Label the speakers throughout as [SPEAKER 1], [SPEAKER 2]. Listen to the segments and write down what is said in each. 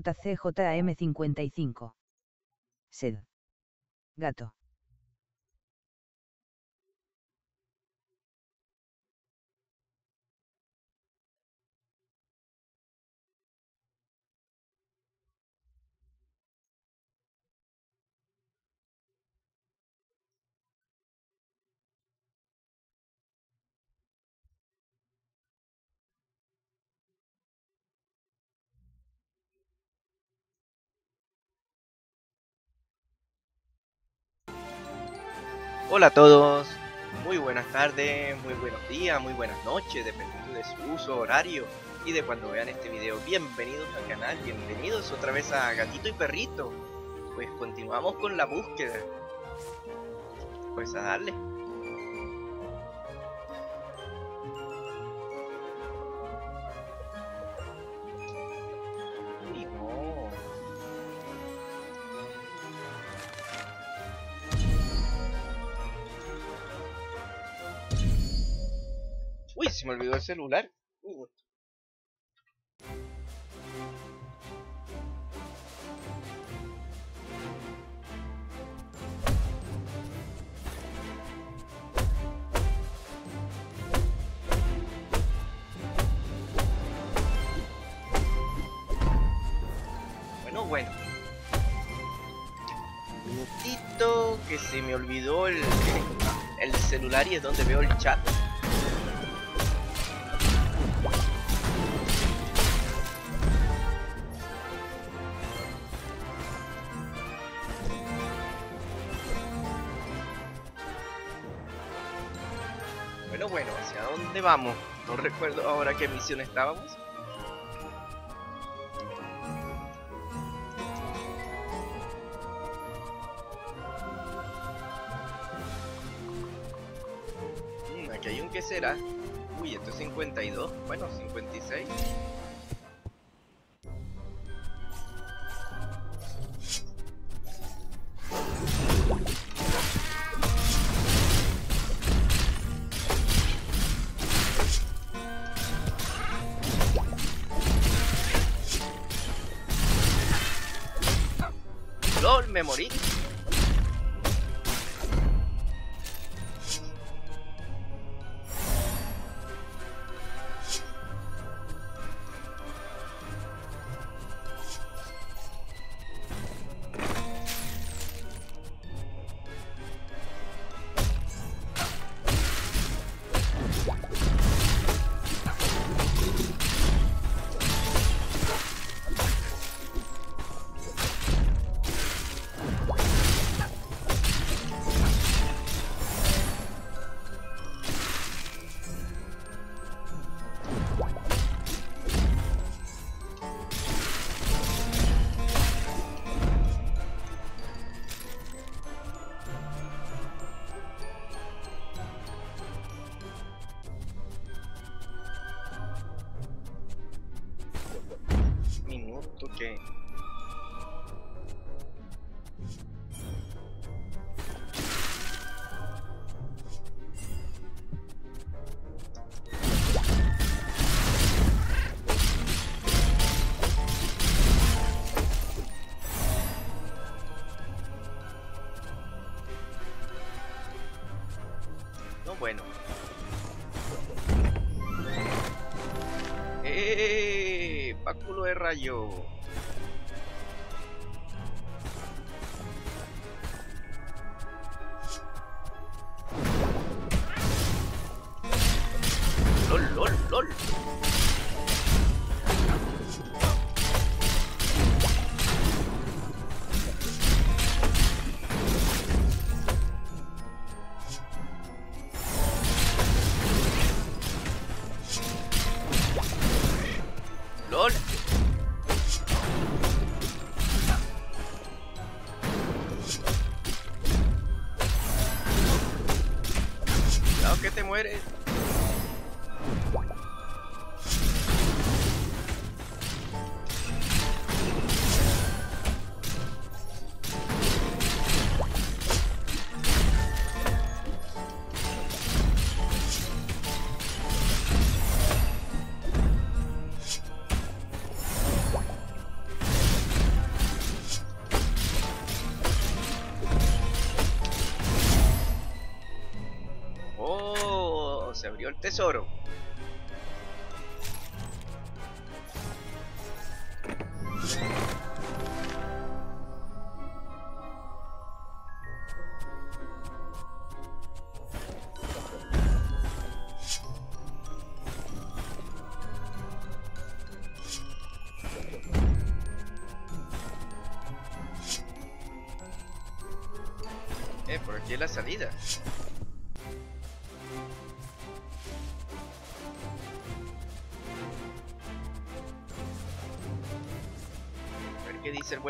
[SPEAKER 1] JCJM55. Sed. Gato.
[SPEAKER 2] Hola a todos, muy buenas tardes, muy buenos días, muy buenas noches, dependiendo de su uso horario y de cuando vean este video. Bienvenidos al canal, bienvenidos otra vez a Gatito y Perrito. Pues continuamos con la búsqueda. Pues a darle. Se me olvidó el celular. Uh. Bueno, bueno. Minutito que se me olvidó el, el celular y es donde veo el chat. Vamos? No recuerdo ahora qué misión estábamos. Mm, aquí hay un que será. Uy, esto es 52. Bueno, 56. No, bueno. ¡Eh! Báculo de rayo. El tesoro.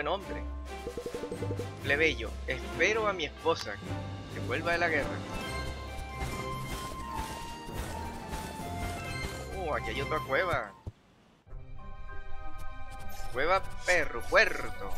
[SPEAKER 2] Buen hombre. Plebeyo, espero a mi esposa que vuelva de la guerra. Uh, aquí hay otra cueva. Cueva Perro Puerto.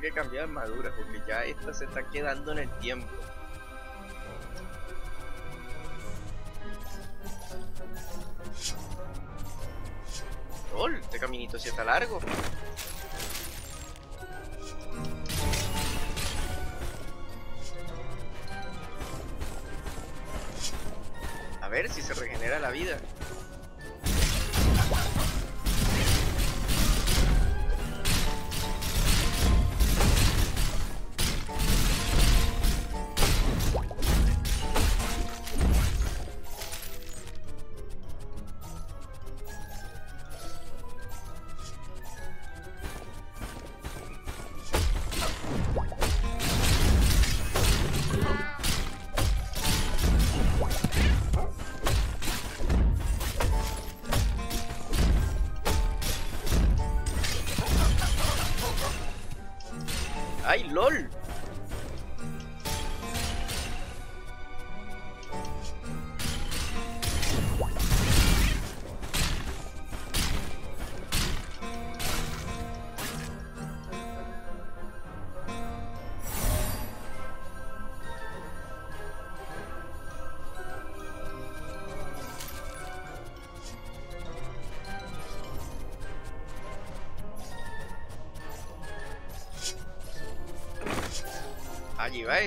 [SPEAKER 2] Que cambiar armaduras porque ya esta se está quedando en el tiempo. ¡Lol! Este caminito sí está largo. A ver si se regenera la vida.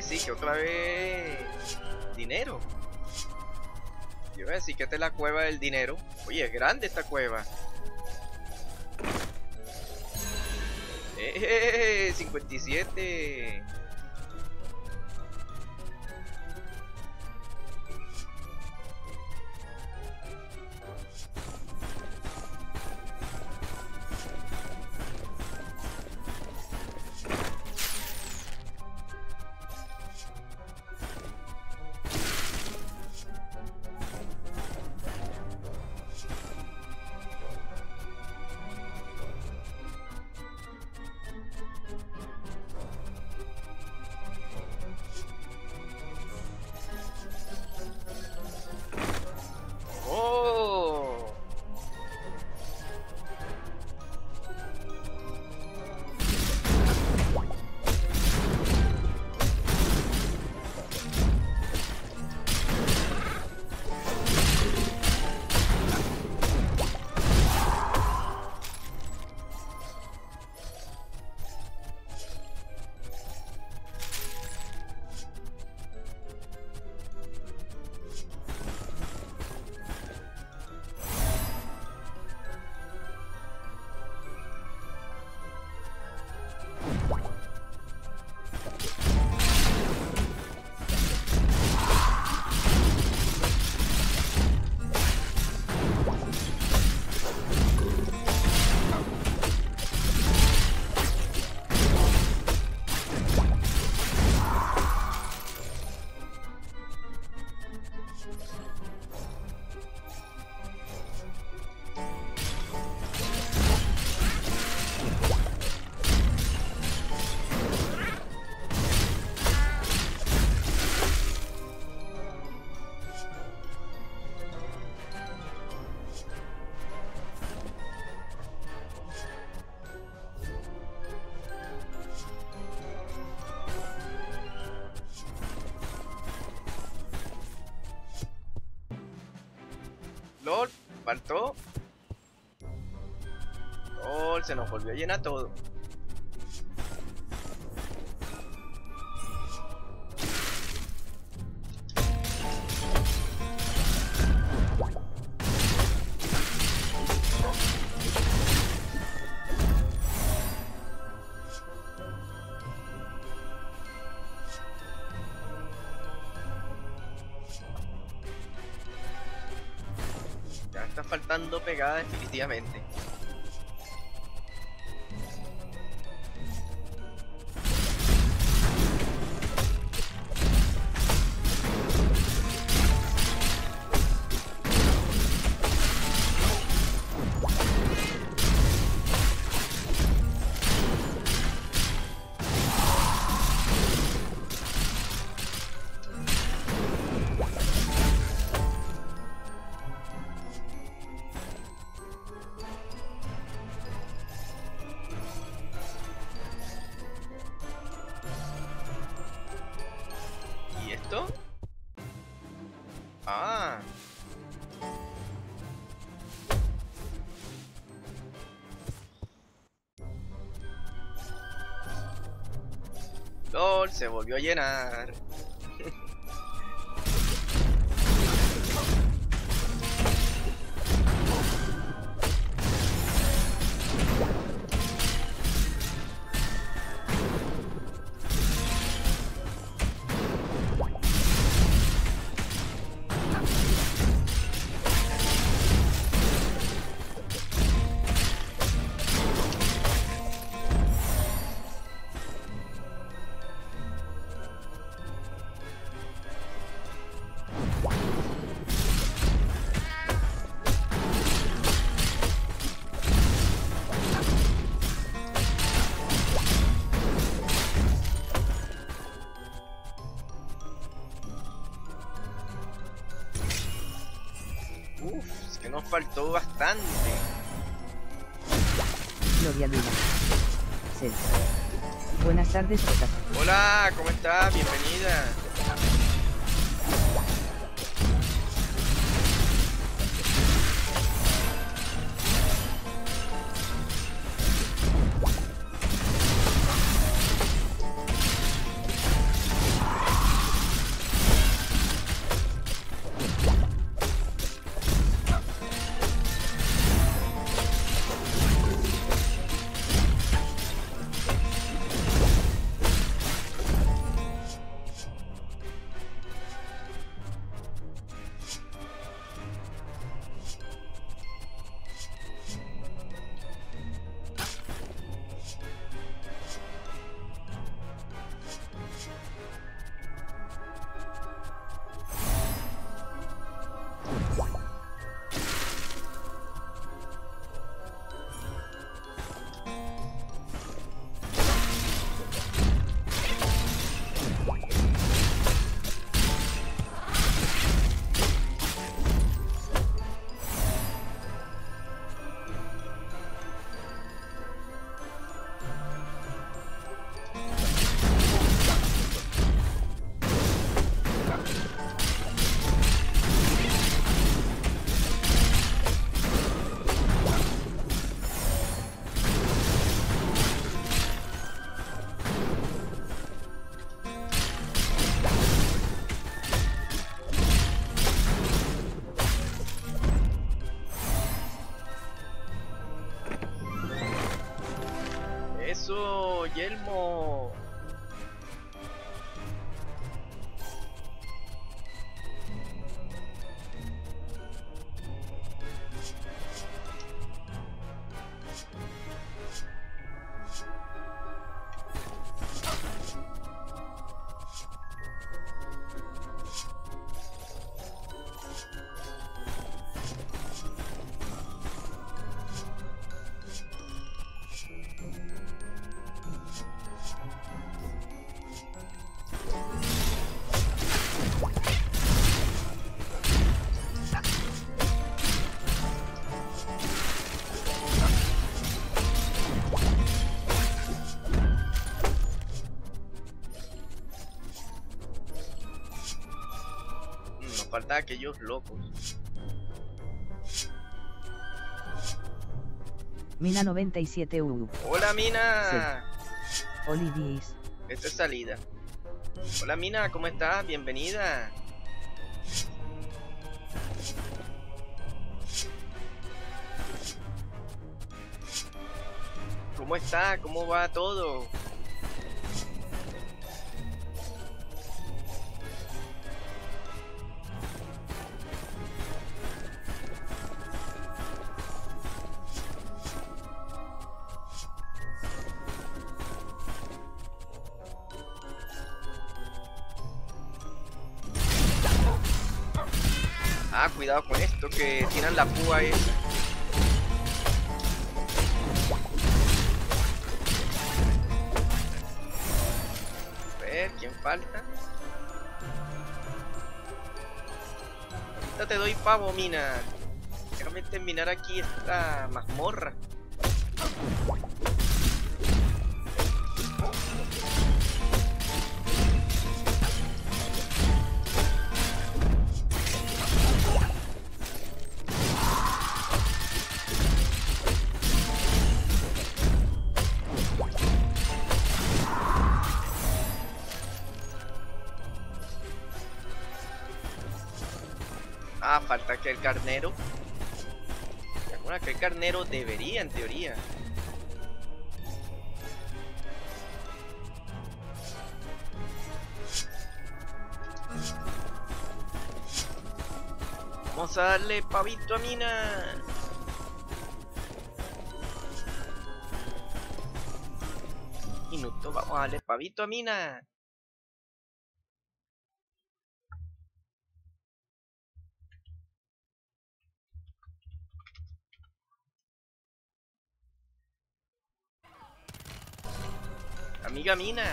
[SPEAKER 2] Decir que otra vez dinero. Yo iba a decir que esta es la cueva del dinero. Oye, es grande esta cueva. ¡Eh! 57. volvió a llenar todo. Ya está faltando pegada definitivamente. se volvió a llenar. Yelmo. faltaba aquellos locos.
[SPEAKER 1] Mina 97 U.
[SPEAKER 2] Hola Mina.
[SPEAKER 1] Sí.
[SPEAKER 2] Olidis. Esto es salida. Hola Mina, ¿cómo estás? Bienvenida. ¿Cómo está? ¿Cómo va todo? Tiran la púa esa. A ver, ¿quién falta? Ahorita te doy pavo, mina. Déjame terminar aquí esta mazmorra. Carnero. Bueno, que el carnero debería, en teoría. Vamos a darle pavito a Mina. Minuto, vamos a darle pavito a Mina. Amiga Mina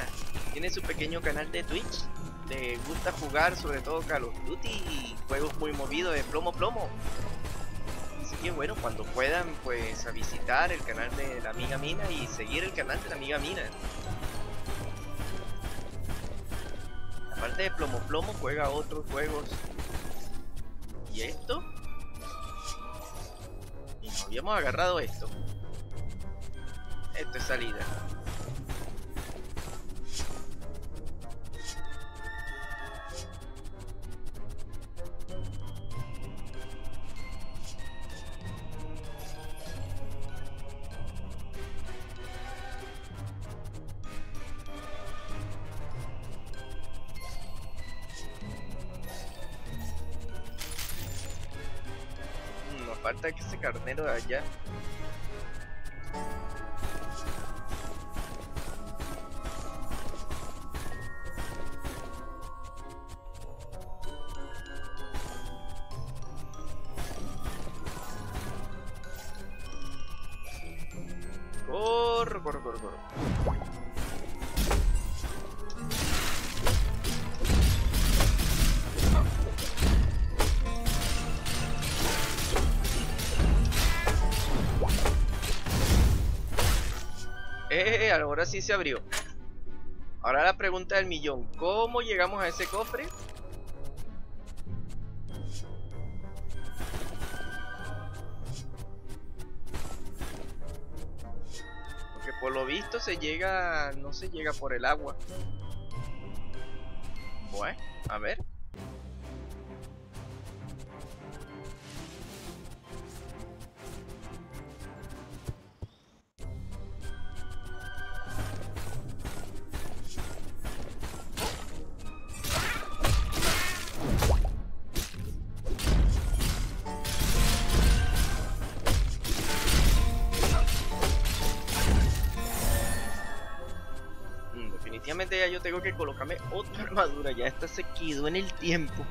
[SPEAKER 2] tiene su pequeño canal de Twitch. Le gusta jugar sobre todo Call of Duty y juegos muy movidos de plomo plomo. Así que bueno, cuando puedan pues a visitar el canal de la amiga Mina y seguir el canal de la amiga Mina. Aparte de plomo plomo juega otros juegos. ¿Y esto? Y no habíamos agarrado esto. Esto es salida. Carnero allá. Ahora sí se abrió. Ahora la pregunta del millón. ¿Cómo llegamos a ese cofre? Porque por lo visto se llega... No se llega por el agua. Yo tengo que colocarme otra armadura, ya esta se quedó en el tiempo.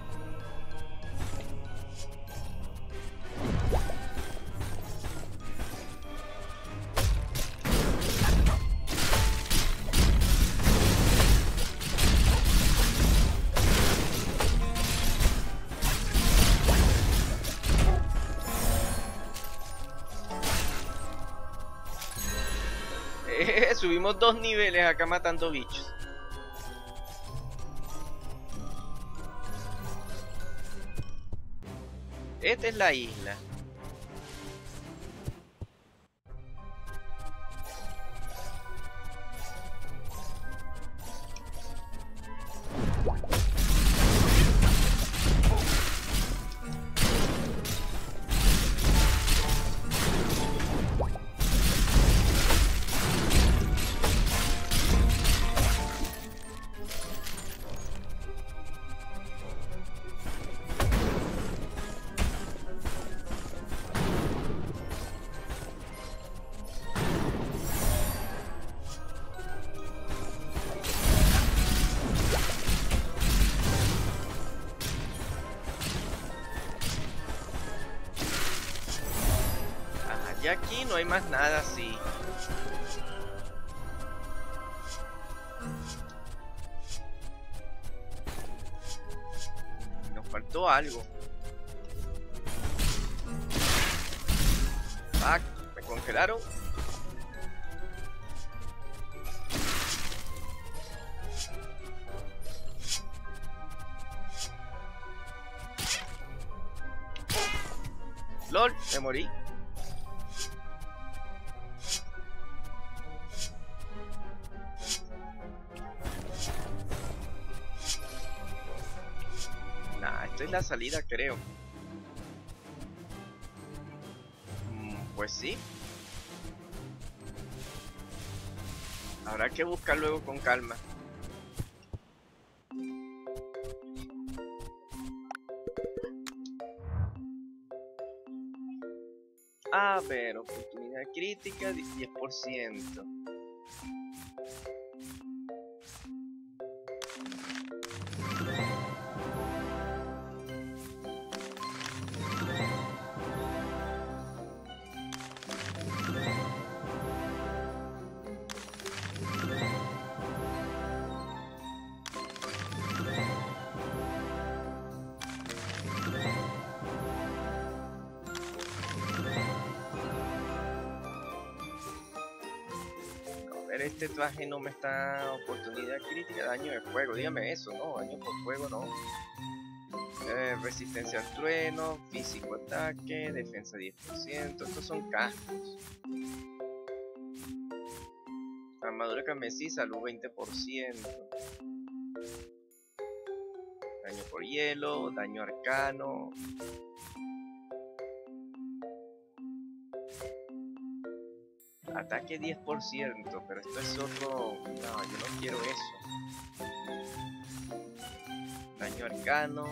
[SPEAKER 2] Subimos dos niveles acá matando bichos. Esta es la isla. Creo. Mm, pues sí. Habrá que buscar luego con calma. A ver, oportunidad crítica 10%. Este traje no me está oportunidad crítica, daño de fuego, dígame eso, no, daño por fuego no. Eh, resistencia al trueno, físico ataque, defensa 10%, estos son cascos. Armadura carmesí, salud 20%. Daño por hielo, daño arcano. Ataque 10%, pero esto es otro... No, yo no quiero eso. Daño arcano.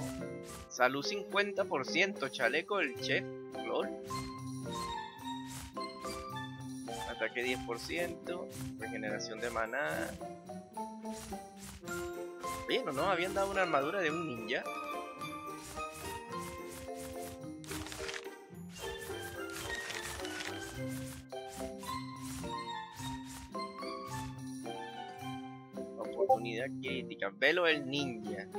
[SPEAKER 2] Salud 50%, chaleco del chef. LOL. Ataque 10%, regeneración de maná. Oye, no, no, habían dado una armadura de un ninja. Oportunidad crítica. Velo del ninja.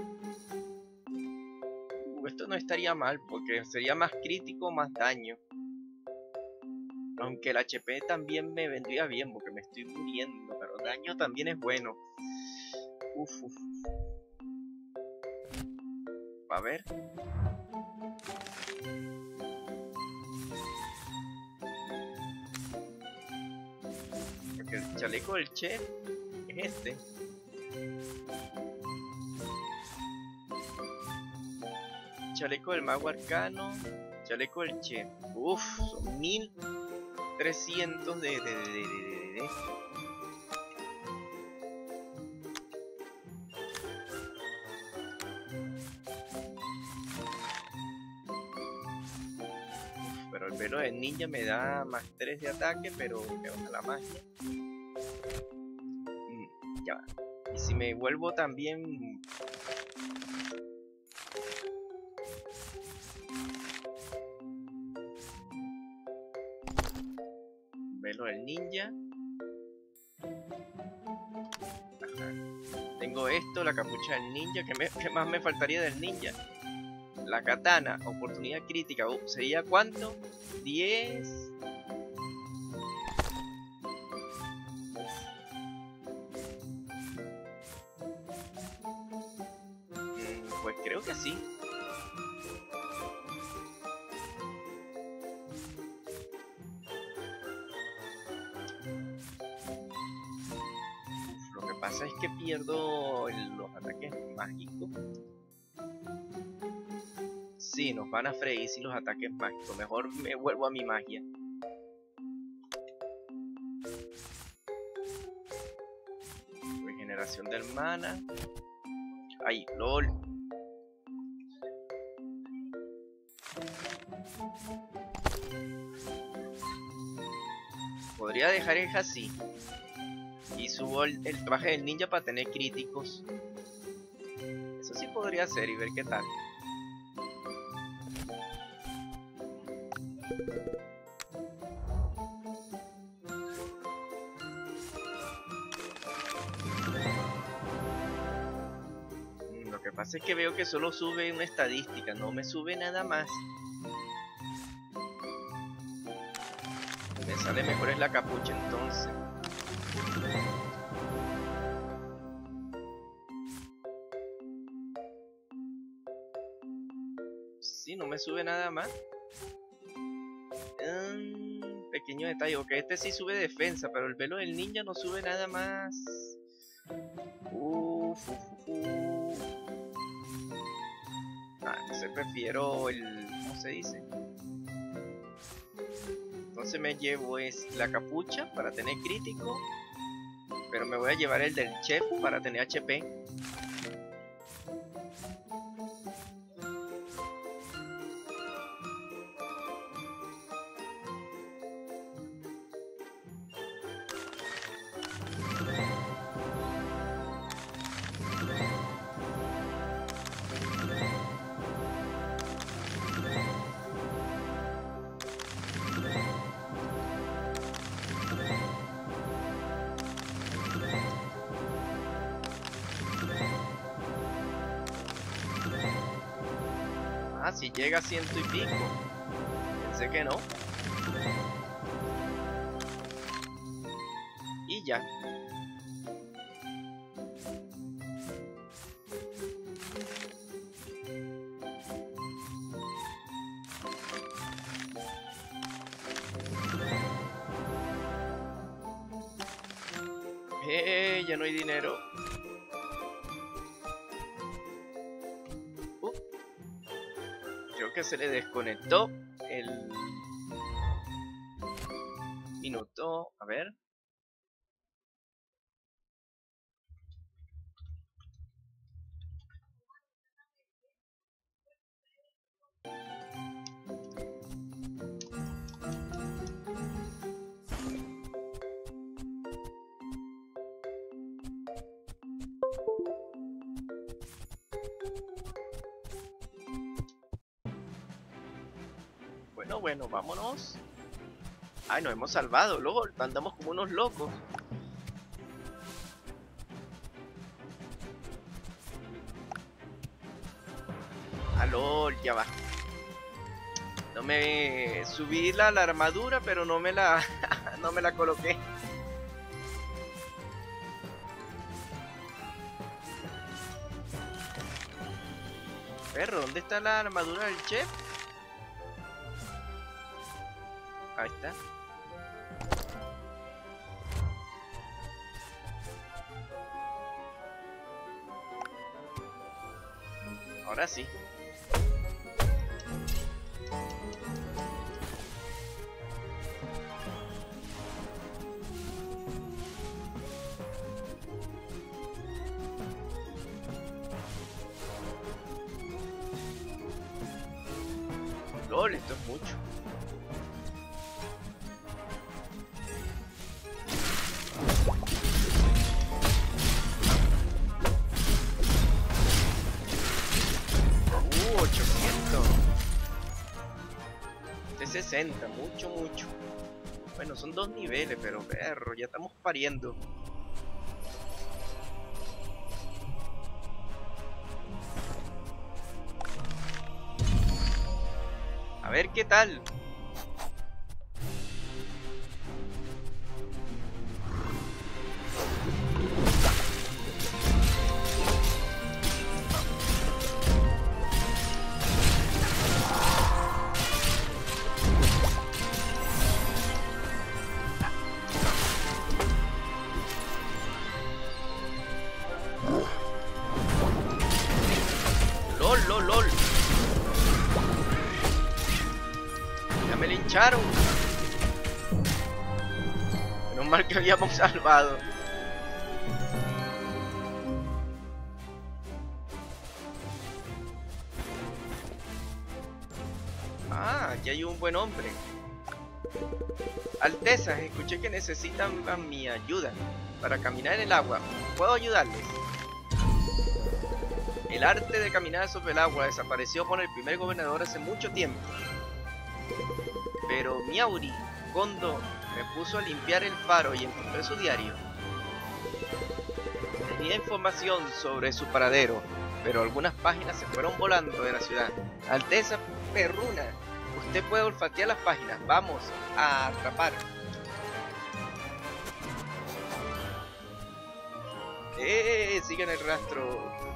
[SPEAKER 2] Esto no estaría mal porque sería más crítico, más daño. Aunque el HP también me vendría bien porque me estoy muriendo, pero daño también es bueno. Uf, uf. A ver. El chaleco del chef es este. Chaleco del mago arcano. Chaleco del chef. Uf, son 1300 de, de, de, de, pero el velo de ninja me da más 3 de ataque, pero me baja la magia. Mm, ya va. Y si me vuelvo también ninja. Tengo esto, la capucha del ninja. ¿Qué, me- más me faltaría del ninja? La katana, oportunidad crítica. Uh, ¿Sería cuánto? 10. Van a freír si los ataques mágicos. Mejor me vuelvo a mi magia. Regeneración del mana. Ay, lol. Podría dejar el así. Y subo el, el traje del ninja para tener críticos. Eso sí podría ser y ver qué tal. Es que veo que solo sube una estadística, no me sube nada más. Me sale mejor es la capucha entonces. Sí, no me sube nada más. Mm, pequeño detalle, ok, este sí sube defensa, pero el velo del ninja no sube nada más. Uf, uf. Entonces prefiero el... ¿Cómo se dice? Entonces me llevo es la capucha para tener crítico. Pero me voy a llevar el del chef para tener HP. Ciento y pico. Pensé que no. Y ya. Eh, ya no hay dinero. Que se le desconectó el minuto. A ver. Bueno, vámonos. Ay, nos hemos salvado, luego andamos como unos locos. Aló, ya va. No me subí la, la armadura, pero no me la no me la coloqué. Perro, ¿dónde está la armadura del chef? Ahí dos niveles, pero perro, ya estamos pariendo. Salvado. Ah, aquí hay un buen hombre. Altezas, escuché que necesitan mi ayuda para caminar en el agua. ¿Puedo ayudarles? El arte de caminar sobre el agua desapareció con el primer gobernador hace mucho tiempo. Pero Miauri, Kondo, me puso a limpiar el faro y encontré su diario. Tenía información sobre su paradero, pero algunas páginas se fueron volando de la ciudad. Alteza Perruna, usted puede olfatear las páginas. Vamos a atrapar. ¡Eh! Sigan el rastro.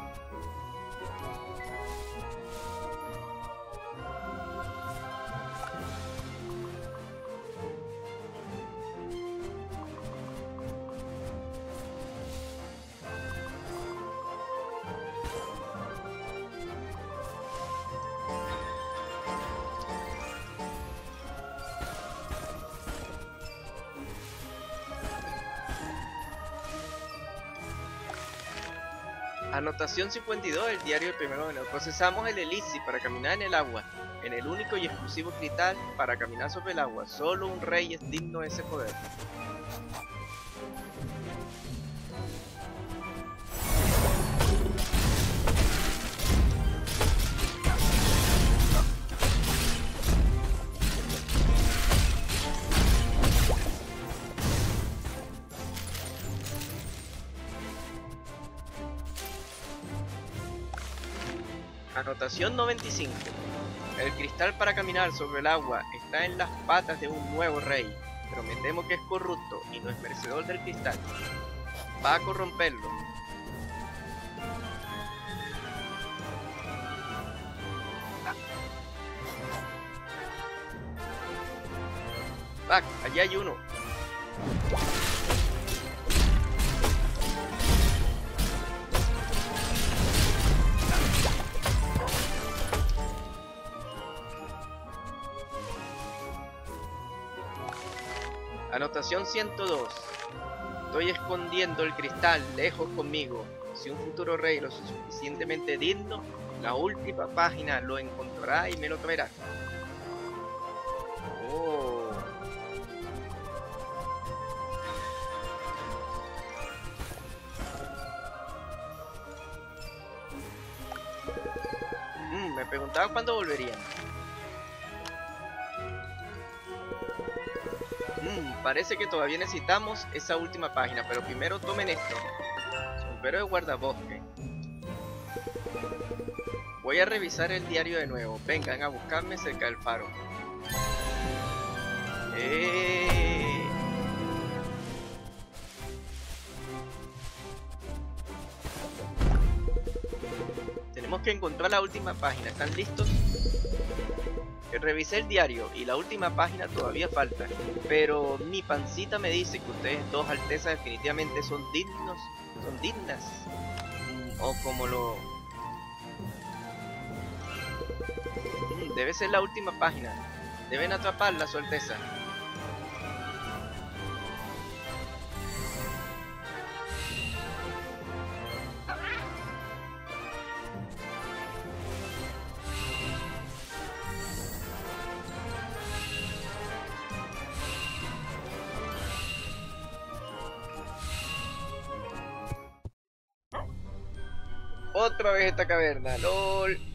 [SPEAKER 2] Anotación 52 del diario del primero de Procesamos el elixir para caminar en el agua. En el único y exclusivo cristal para caminar sobre el agua. Solo un rey es digno de ese poder. Anotación 95. El cristal para caminar sobre el agua está en las patas de un nuevo rey, pero me temo que es corrupto y no es merecedor del cristal. Va a corromperlo. Back, allí hay uno. Anotación 102. Estoy escondiendo el cristal lejos conmigo. Si un futuro rey lo suficientemente digno, la última página lo encontrará y me lo traerá. Oh. Mm, me preguntaba cuándo volverían. Mm, parece que todavía necesitamos esa última página, pero primero tomen esto. Sombrero de guardabosque. Voy a revisar el diario de nuevo. Vengan a buscarme cerca del faro. Eh... Tenemos que encontrar la última página. ¿Están listos? Revisé el diario y la última página todavía falta, pero mi pancita me dice que ustedes dos altezas definitivamente son dignos, son dignas, o como lo... Mm, debe ser la última página, deben atraparla su alteza. Otra vez esta caverna, lol.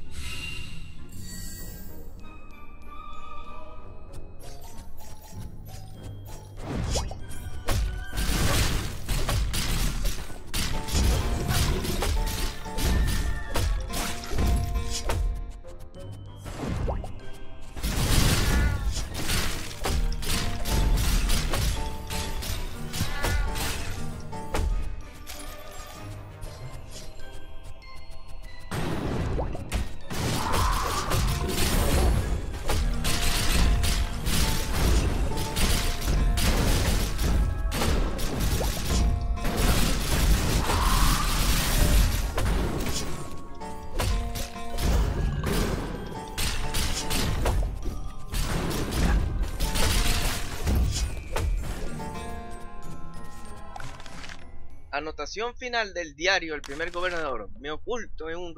[SPEAKER 2] Anotación final del diario El primer gobernador. Me oculto en un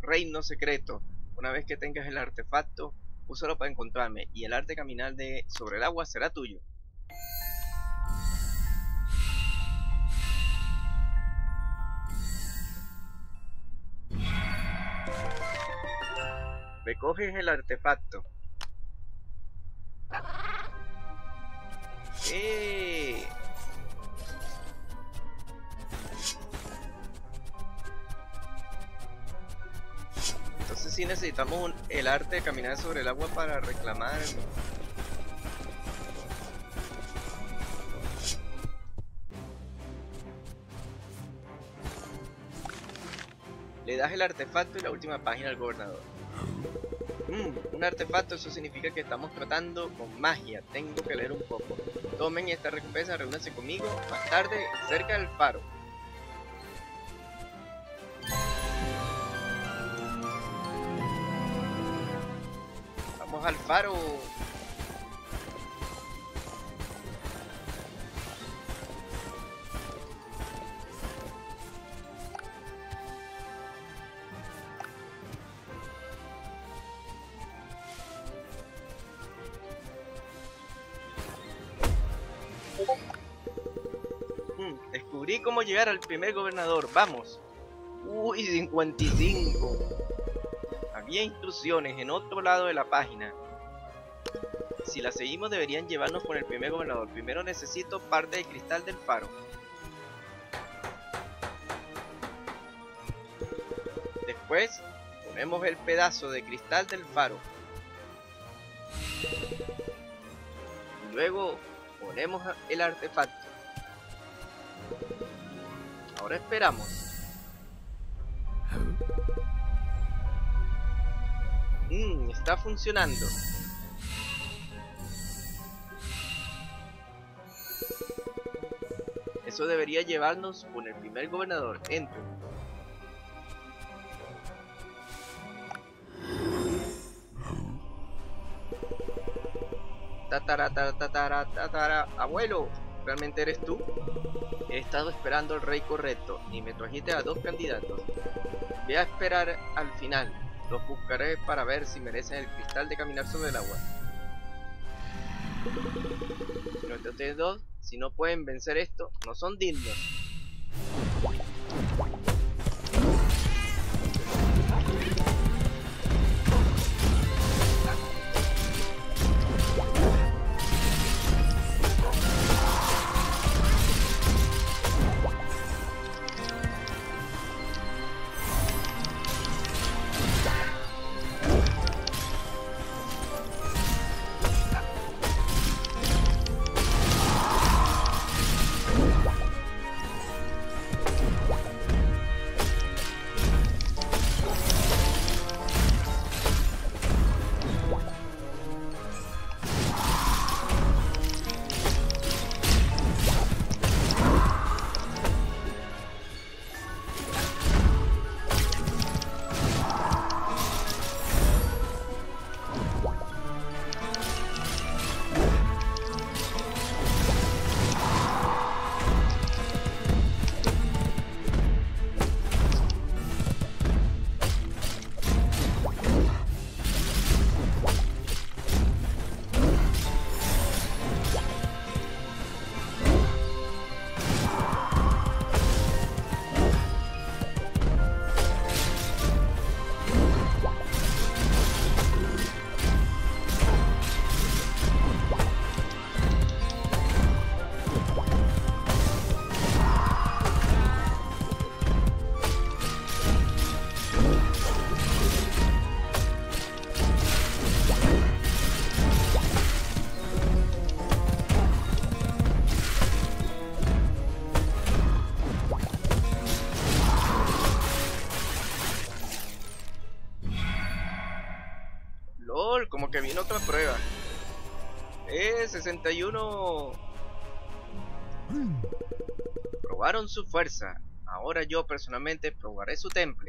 [SPEAKER 2] reino secreto. Una vez que tengas el artefacto, úsalo para encontrarme y el arte caminar de sobre el agua será tuyo. Recoges el artefacto. ¡Eh! Sí necesitamos el arte de caminar sobre el agua para reclamar Le das el artefacto y la última página al gobernador. Mm, un artefacto, eso significa que estamos tratando con magia. Tengo que leer un poco. Tomen esta recompensa, reúnanse conmigo más tarde cerca del faro. Vamos al faro. Mm, descubrí cómo llegar al primer gobernador. Vamos. Uy, 55. Había instrucciones en otro lado de la página. Si las seguimos deberían llevarnos con el primer gobernador. Primero necesito parte de cristal del faro. Después ponemos el pedazo de cristal del faro. Luego ponemos el artefacto. Ahora esperamos. Mmm, está funcionando. Eso debería llevarnos con el primer gobernador. Entro. Tatara, tatara, tatara, abuelo, ¿realmente eres tú? He estado esperando al rey correcto y me trajiste a dos candidatos. Voy a esperar al final. Los buscaré para ver si merecen el cristal de caminar sobre el agua. Entre ustedes dos, si no pueden vencer esto, no son dignos. 31 probaron su fuerza. Ahora yo personalmente probaré su
[SPEAKER 1] templo.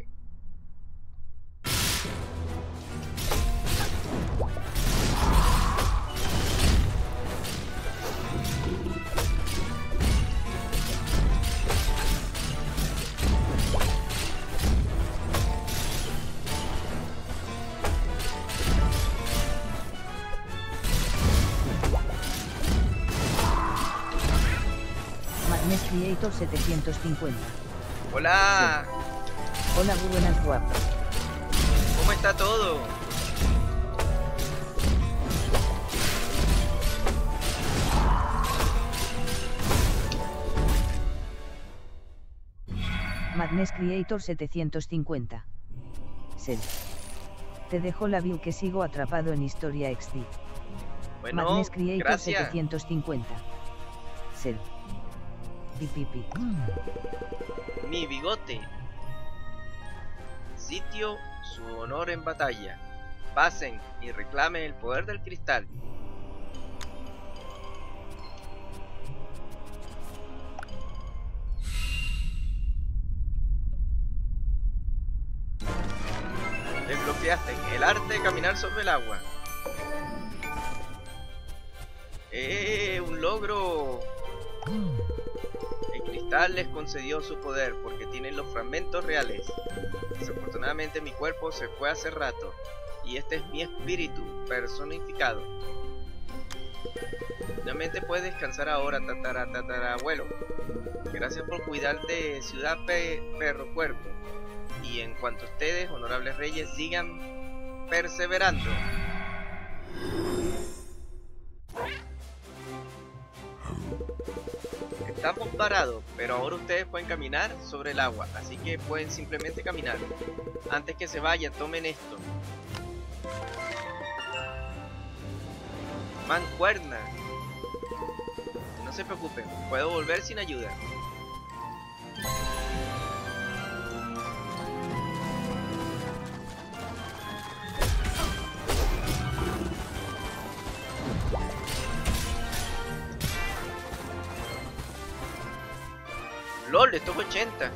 [SPEAKER 1] Creator 750.
[SPEAKER 2] Hola,
[SPEAKER 1] Hola, muy buenas guapas.
[SPEAKER 2] ¿cómo está todo?
[SPEAKER 1] Madness Creator 750. Sel. Te dejo la view que sigo atrapado en Historia XD.
[SPEAKER 2] Bueno,
[SPEAKER 1] Madness Creator
[SPEAKER 2] gracias.
[SPEAKER 1] 750. Sed.
[SPEAKER 2] Mi bigote. Sitio su honor en batalla. Pasen y reclamen el poder del cristal. Desbloqueaste el arte de caminar sobre el agua. ¡Eh! ¡Un logro! Cristal les concedió su poder porque tienen los fragmentos reales. Desafortunadamente mi cuerpo se fue hace rato y este es mi espíritu personificado. Finalmente puedes descansar ahora, tatara, tatarabuelo. Gracias por cuidar de Ciudad Pe Perro Cuerpo. Y en cuanto ustedes, honorables reyes, sigan perseverando. Estamos parados, pero ahora ustedes pueden caminar sobre el agua, así que pueden simplemente caminar. Antes que se vayan, tomen esto. Mancuerna. No se preocupen, puedo volver sin ayuda. LOL, esto es 80.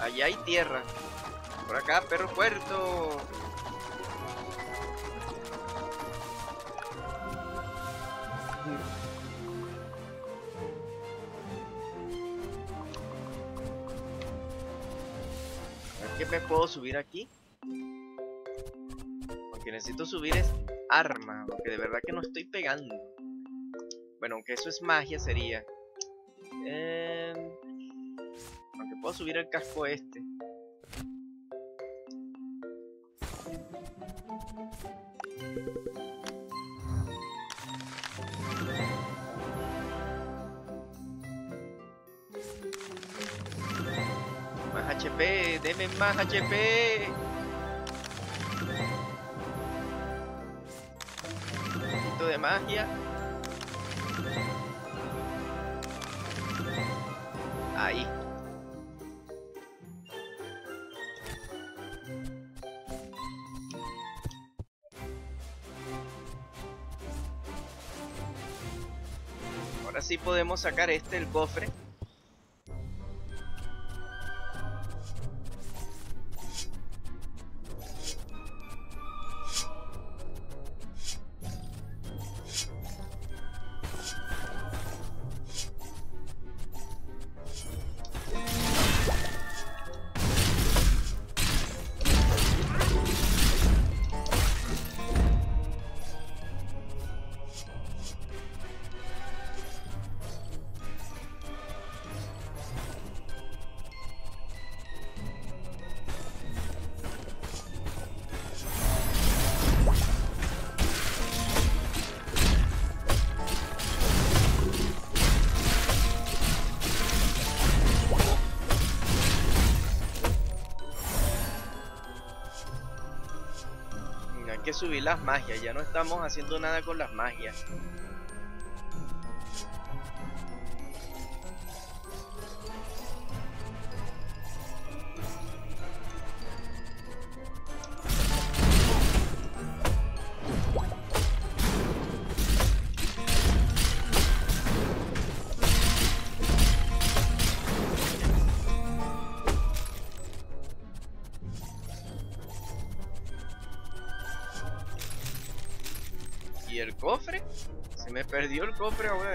[SPEAKER 2] Allá hay tierra. Por acá, perro puerto. ¿Es que me puedo subir aquí? Porque necesito subir es arma, porque de verdad que no estoy pegando. Bueno, aunque eso es magia sería. Eh... Aunque puedo subir el casco este. Más HP, deme más HP. De magia. Ahí. Ahora sí podemos sacar este, el cofre. Subir las magias, ya no estamos haciendo nada con las magias. Perdió el cofre ahora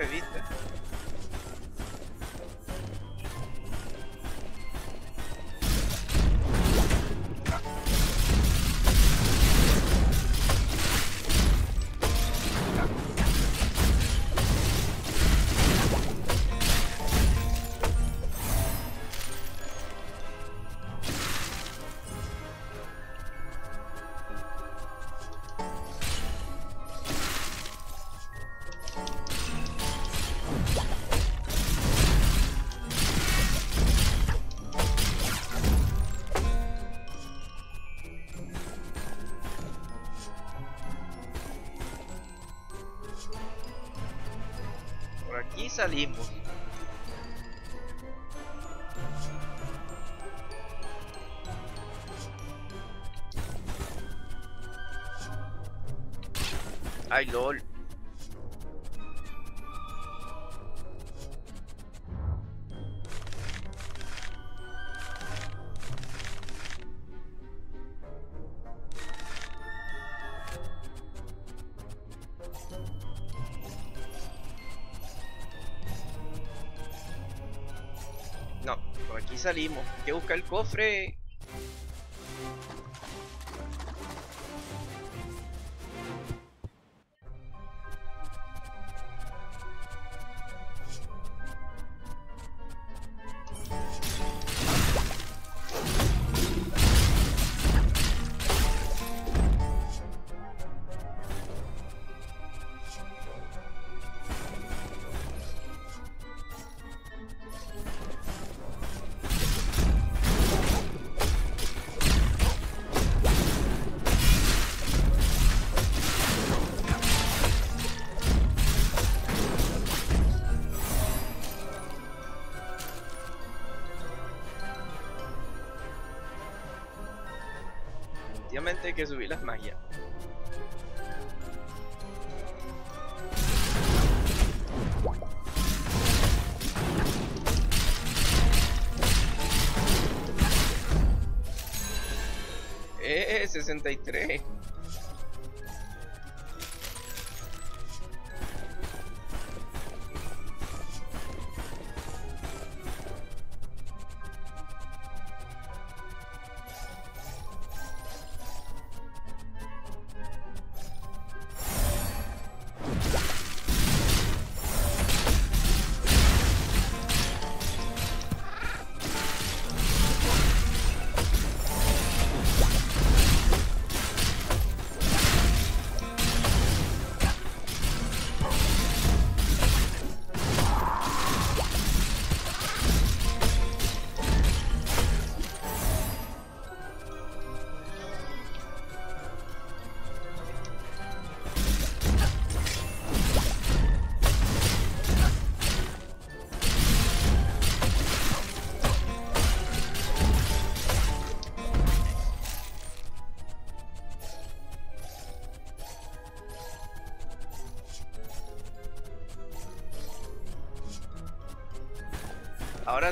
[SPEAKER 2] salimos. Hay que buscar el cofre. Que subir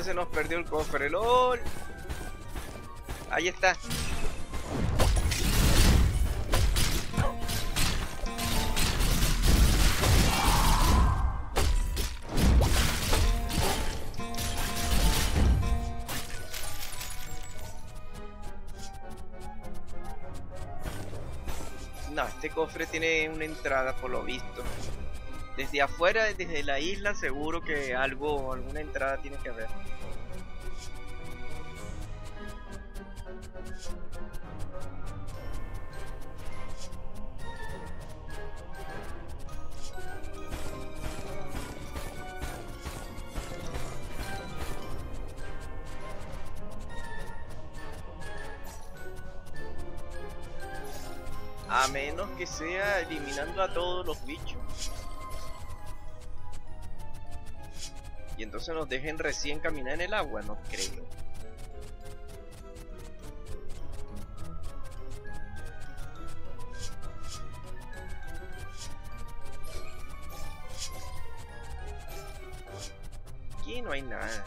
[SPEAKER 2] Se nos perdió el cofre, LOL. Ahí está. No, este cofre tiene una entrada por lo visto. Desde afuera, desde la isla, seguro que algo, alguna entrada tiene que haber. Entonces nos dejen recién caminar en el agua, no creo. Aquí no hay nada.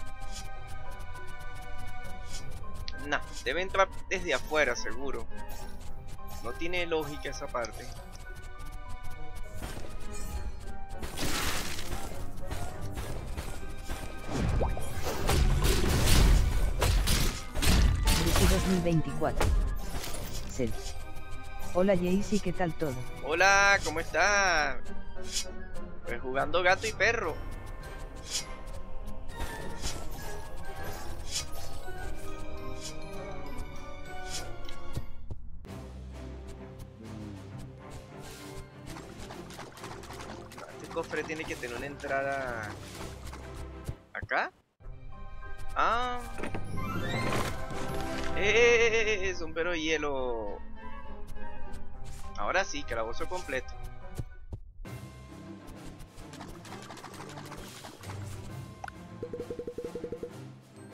[SPEAKER 2] Nah, debe entrar desde afuera, seguro. No tiene lógica esa parte.
[SPEAKER 1] 2024. Cel. Hola Jaycee, ¿qué tal todo?
[SPEAKER 2] Hola, ¿cómo estás? Pues jugando gato y perro. No, Este cofre tiene que tener una entrada acá. Ah. ¡Eh! Sombrero de hielo. Ahora sí, calabozo completo.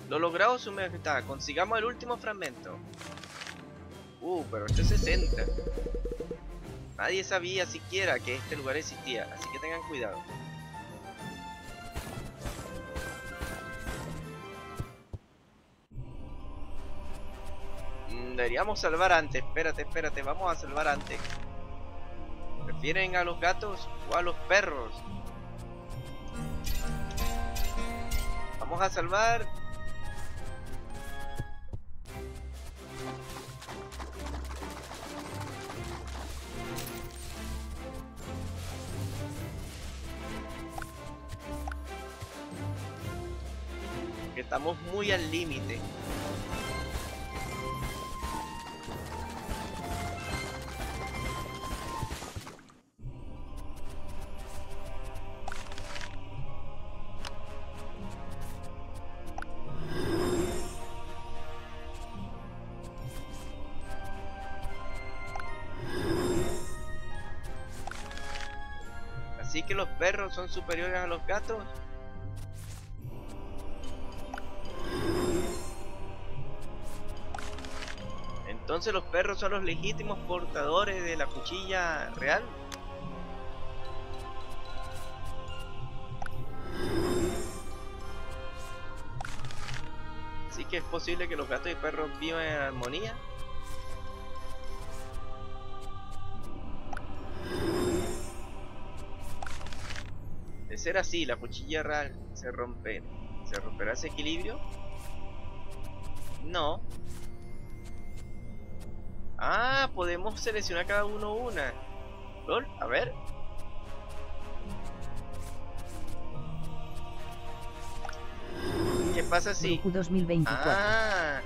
[SPEAKER 2] Lo logrado su majestad. Consigamos el último fragmento. Uh, pero este es 60. Nadie sabía siquiera que este lugar existía, así que tengan cuidado. Deberíamos salvar antes. Espérate, espérate. Vamos a salvar antes. ¿Prefieren a los gatos o a los perros? Vamos a salvar Estamos muy al límite. Así que los perros son superiores a los gatos. Entonces los perros son los legítimos portadores de la cuchilla real. Así que es posible que los gatos y perros vivan en armonía. De ser así, la cuchilla real se rompe. ¿Se romperá ese equilibrio? No, Ah, podemos seleccionar cada uno una. LOL, a ver. ¿Qué pasa si?
[SPEAKER 1] 2024.
[SPEAKER 2] Ah.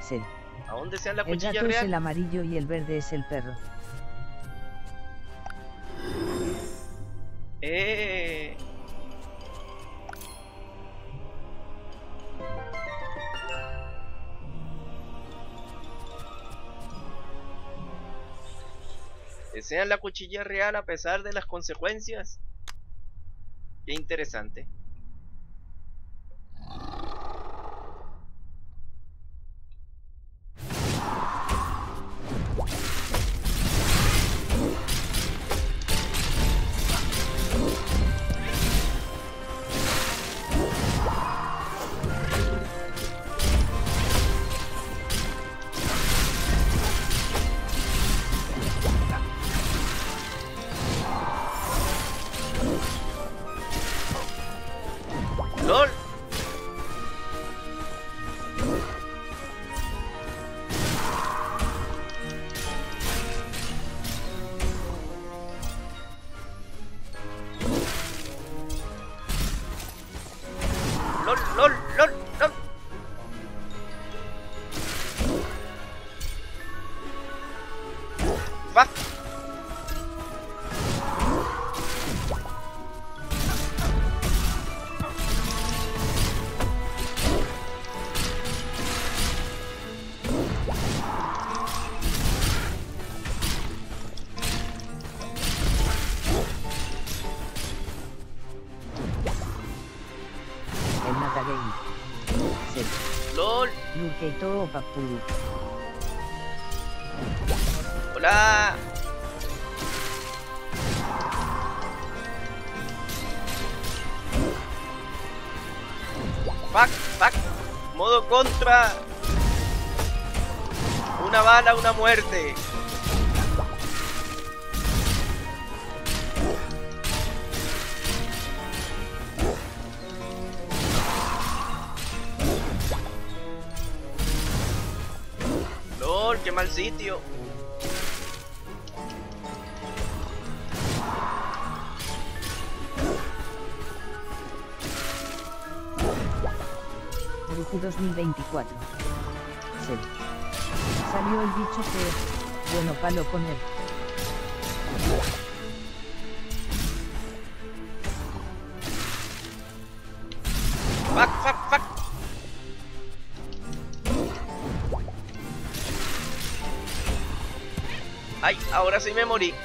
[SPEAKER 1] Sí.
[SPEAKER 2] ¿A dónde sean la cuchilla
[SPEAKER 1] el gato
[SPEAKER 2] real?
[SPEAKER 1] es el amarillo y el verde es el perro.
[SPEAKER 2] Eh. ¿Desean la cuchilla real a pesar de las consecuencias? Qué interesante. Ahora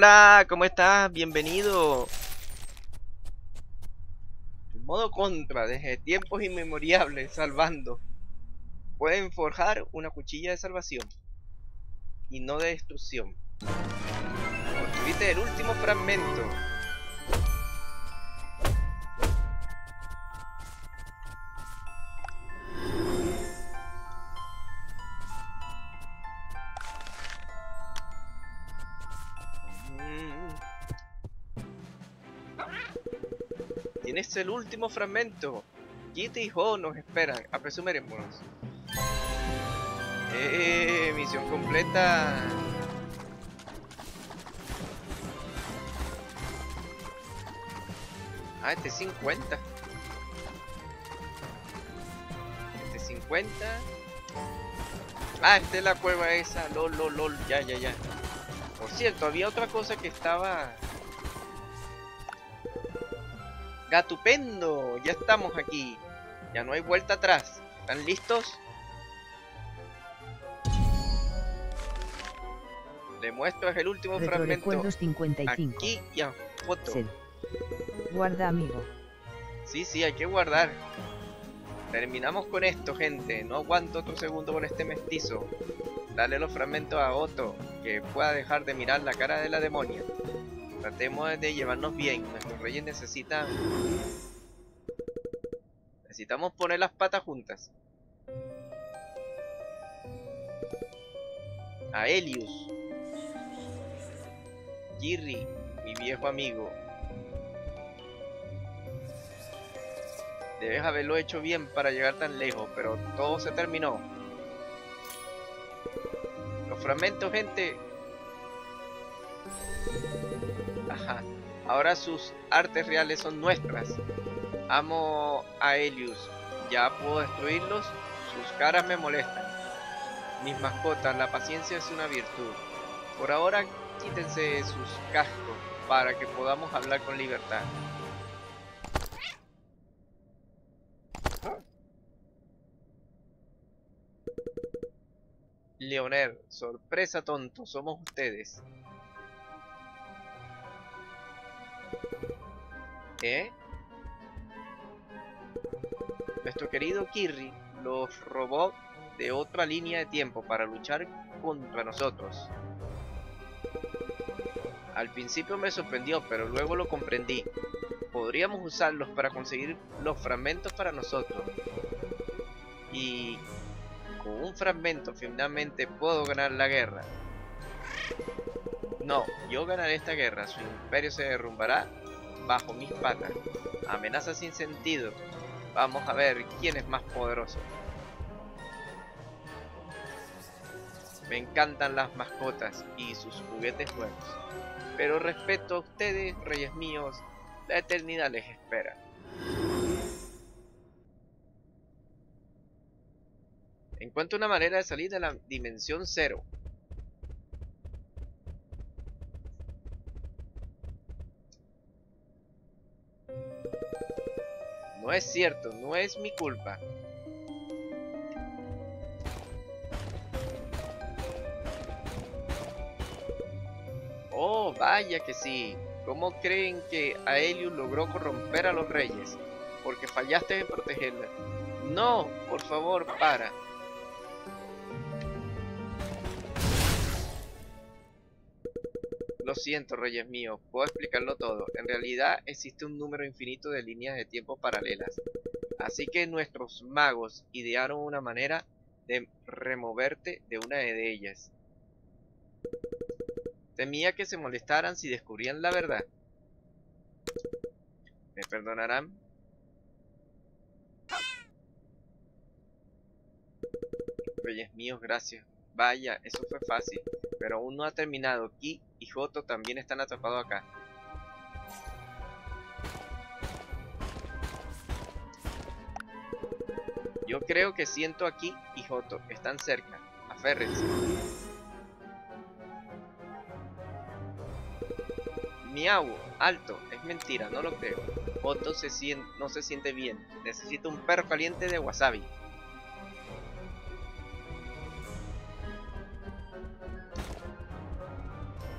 [SPEAKER 2] Hola, ¿cómo estás? Bienvenido. El modo contra, desde tiempos inmemoriales, salvando. Pueden forjar una cuchilla de salvación y no de destrucción. Construiste el último fragmento. Tienes el último fragmento. Kitty y Ho nos esperan. Apresumémonos. Eh, misión completa. Ah, este es 50. Este es 50. Ah, esta es la cueva esa. Lol, lol, lol. Ya, ya, ya. Por cierto, había otra cosa que estaba... Gatupendo. Ya estamos aquí. Ya no hay vuelta atrás. ¿Están listos? Le muestro es el último fragmento.
[SPEAKER 1] 55.
[SPEAKER 2] Aquí y a foto.
[SPEAKER 1] Guarda amigo.
[SPEAKER 2] Sí, sí, hay que guardar. Terminamos con esto, gente. No aguanto otro segundo con este mestizo. Dale los fragmentos a Otto, que pueda dejar de mirar la cara de la demonia. Tratemos de llevarnos bien. Nuestros reyes necesitan... Necesitamos poner las patas juntas. A Elius. Girri, mi viejo amigo. Debes haberlo hecho bien para llegar tan lejos, pero todo se terminó. Los fragmentos, gente. Ajá. Ahora sus artes reales son nuestras. Amo a Elius. Ya puedo destruirlos. Sus caras me molestan. Mis mascotas, la paciencia es una virtud. Por ahora, quítense sus cascos para que podamos hablar con libertad. Leonel, sorpresa tonto, somos ustedes. ¿Eh? Nuestro querido Kirri los robó de otra línea de tiempo para luchar contra nosotros. Al principio me sorprendió, pero luego lo comprendí. Podríamos usarlos para conseguir los fragmentos para nosotros. Y con un fragmento finalmente puedo ganar la guerra. No, yo ganaré esta guerra. Su imperio se derrumbará bajo mis patas. Amenaza sin sentido. Vamos a ver quién es más poderoso. Me encantan las mascotas y sus juguetes nuevos. Pero respeto a ustedes, reyes míos, la eternidad les espera. Encuentro una manera de salir de la dimensión cero. No es cierto, no es mi culpa. Oh, vaya que sí. ¿Cómo creen que Aelius logró corromper a los reyes? Porque fallaste en protegerla. No, por favor, para. Siento, reyes míos, puedo explicarlo todo. En realidad existe un número infinito de líneas de tiempo paralelas. Así que nuestros magos idearon una manera de removerte de una de ellas. Temía que se molestaran si descubrían la verdad. ¿Me perdonarán? Reyes míos, gracias. Vaya, eso fue fácil. Pero aún no ha terminado. Ki y Joto también están atrapados acá. Yo creo que siento aquí y Joto. Están cerca. Aférrense. Miau, alto. Es mentira, no lo creo. Joto se no se siente bien. Necesito un perro caliente de wasabi.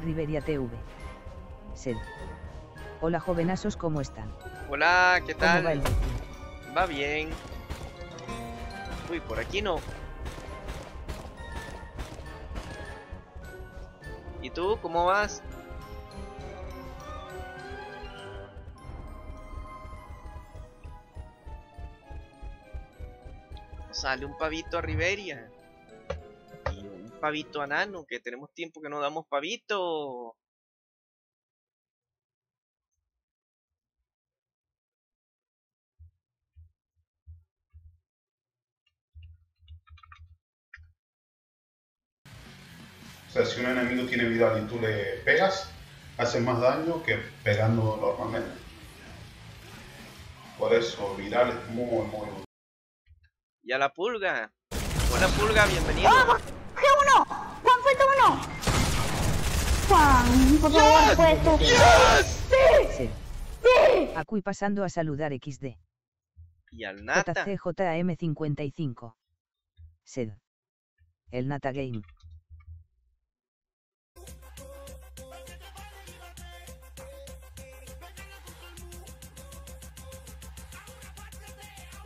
[SPEAKER 1] Riveria TV. Sed. Hola jovenazos, ¿cómo están?
[SPEAKER 2] Hola, ¿qué
[SPEAKER 1] ¿Cómo va el
[SPEAKER 2] tal?
[SPEAKER 1] Betty?
[SPEAKER 2] Va bien. Uy, por aquí no. ¿Y tú, cómo vas? Sale un pavito a Riberia. Pavito a Nano, que tenemos tiempo que no damos pavito.
[SPEAKER 3] O sea, si un enemigo tiene viral y tú le pegas, hace más daño que pegando normalmente. Por eso, viral es muy, muy útil.
[SPEAKER 2] Y a la pulga. Hola pulga, bienvenido.
[SPEAKER 4] ¡Qué Juan, por favor, puedes
[SPEAKER 1] Sed. Acuy pasando a saludar XD.
[SPEAKER 2] Y al Nata.
[SPEAKER 1] JCJM55. Sed. El Nata Game.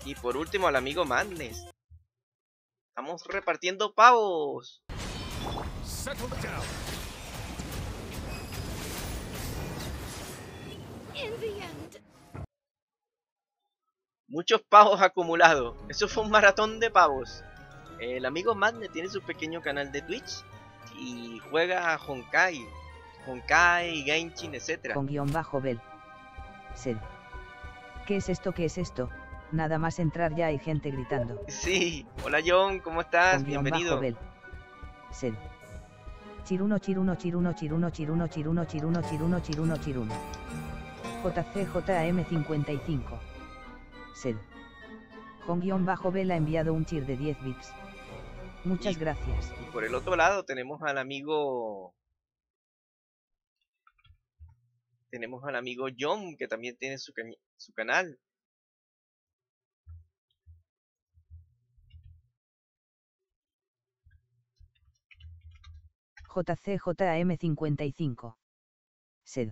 [SPEAKER 2] Y por último al amigo Madness. Estamos repartiendo pavos. Muchos pavos acumulados. Eso fue un maratón de pavos. El amigo Madness tiene su pequeño canal de Twitch y juega a Honkai. Honkai, Genshin, etc.
[SPEAKER 1] Con guion bajo Bell. Sed. ¿Qué es esto? ¿Qué es esto? Nada más entrar ya hay gente gritando.
[SPEAKER 2] Sí, hola John, ¿cómo estás?
[SPEAKER 1] Con
[SPEAKER 2] Bienvenido.
[SPEAKER 1] bajo Bell. Sed. Chiruno, chiruno, chiruno, chiruno, chiruno, chiruno, chiruno, chiruno, chiruno, chiruno. JCJM55. Sed. Con guion bajo Bell ha enviado un chir de 10 bits. Muchas
[SPEAKER 2] Y-
[SPEAKER 1] gracias.
[SPEAKER 2] Y por el otro lado tenemos al amigo. Tenemos al amigo John, que también tiene su, su canal.
[SPEAKER 1] JCJM55. Sed.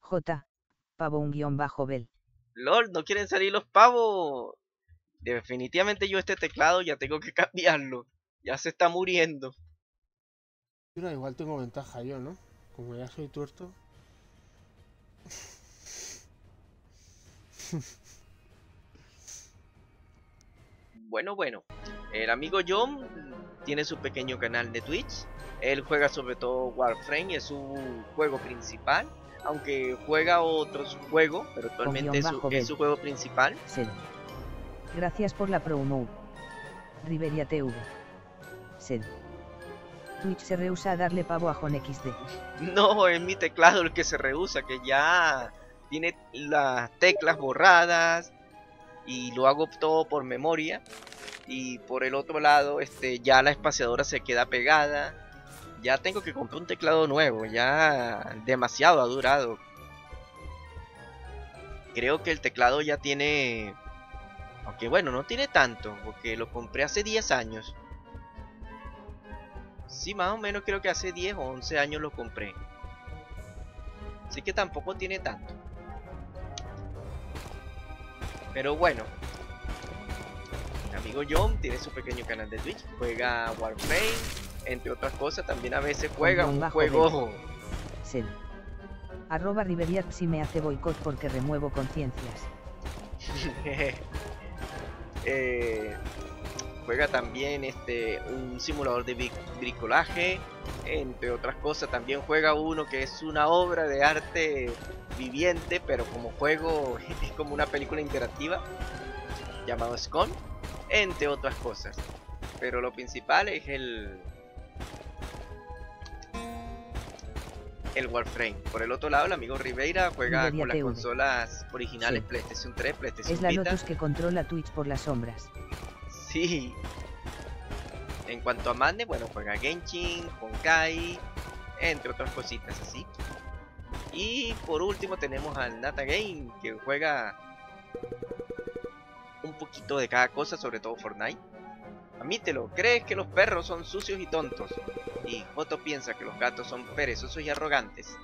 [SPEAKER 1] J. Pavo un guion bajo Bell.
[SPEAKER 2] LOL, no quieren salir los pavos. Definitivamente yo este teclado ya tengo que cambiarlo. Ya se está muriendo.
[SPEAKER 5] Mira, igual tengo ventaja yo, ¿no? Como ya soy tuerto.
[SPEAKER 2] Bueno, bueno. El amigo John tiene su pequeño canal de Twitch. Él juega sobre todo Warframe, es su juego principal. Aunque juega otros juegos, pero actualmente es su, es juego principal.
[SPEAKER 1] Sed. Gracias por la promo. Riveria TV. Sed. Twitch se rehúsa a darle pavo a Jon XD.
[SPEAKER 2] No, es mi teclado el que se rehúsa, que ya tiene las teclas borradas y lo hago todo por memoria. Y por el otro lado, este, ya la espaciadora se queda pegada. Ya tengo que comprar un teclado nuevo, ya demasiado ha durado. Creo que el teclado ya tiene... Aunque bueno, no tiene tanto, porque lo compré hace 10 años. Sí, más o menos creo que hace 10 o 11 años lo compré. Así que tampoco tiene tanto. Pero bueno. Mi amigo John tiene su pequeño canal de Twitch. Juega Warframe. Entre otras cosas, también a veces juega un juego...
[SPEAKER 1] Sed. Arroba Riveriat si me hace boicot porque remuevo conciencias.
[SPEAKER 2] Eh, juega también este un simulador de bric- bricolaje entre otras cosas también juega uno que es una obra de arte viviente pero como juego es como una película interactiva llamado Scon entre otras cosas pero lo principal es el el Warframe. Por el otro lado, el amigo Ribeira juega con las consolas originales
[SPEAKER 1] Sí.
[SPEAKER 2] PlayStation 3, PlayStation
[SPEAKER 1] Es la
[SPEAKER 2] Vita.
[SPEAKER 1] Lotus que controla Twitch por las sombras.
[SPEAKER 2] Sí. En cuanto a Mande, bueno, juega Genshin, Honkai, entre otras cositas así. Y por último tenemos al Nata Game, que juega un poquito de cada cosa, sobre todo Fortnite. Admítelo, crees que los perros son sucios y tontos. Y Otto piensa que los gatos son perezosos y arrogantes.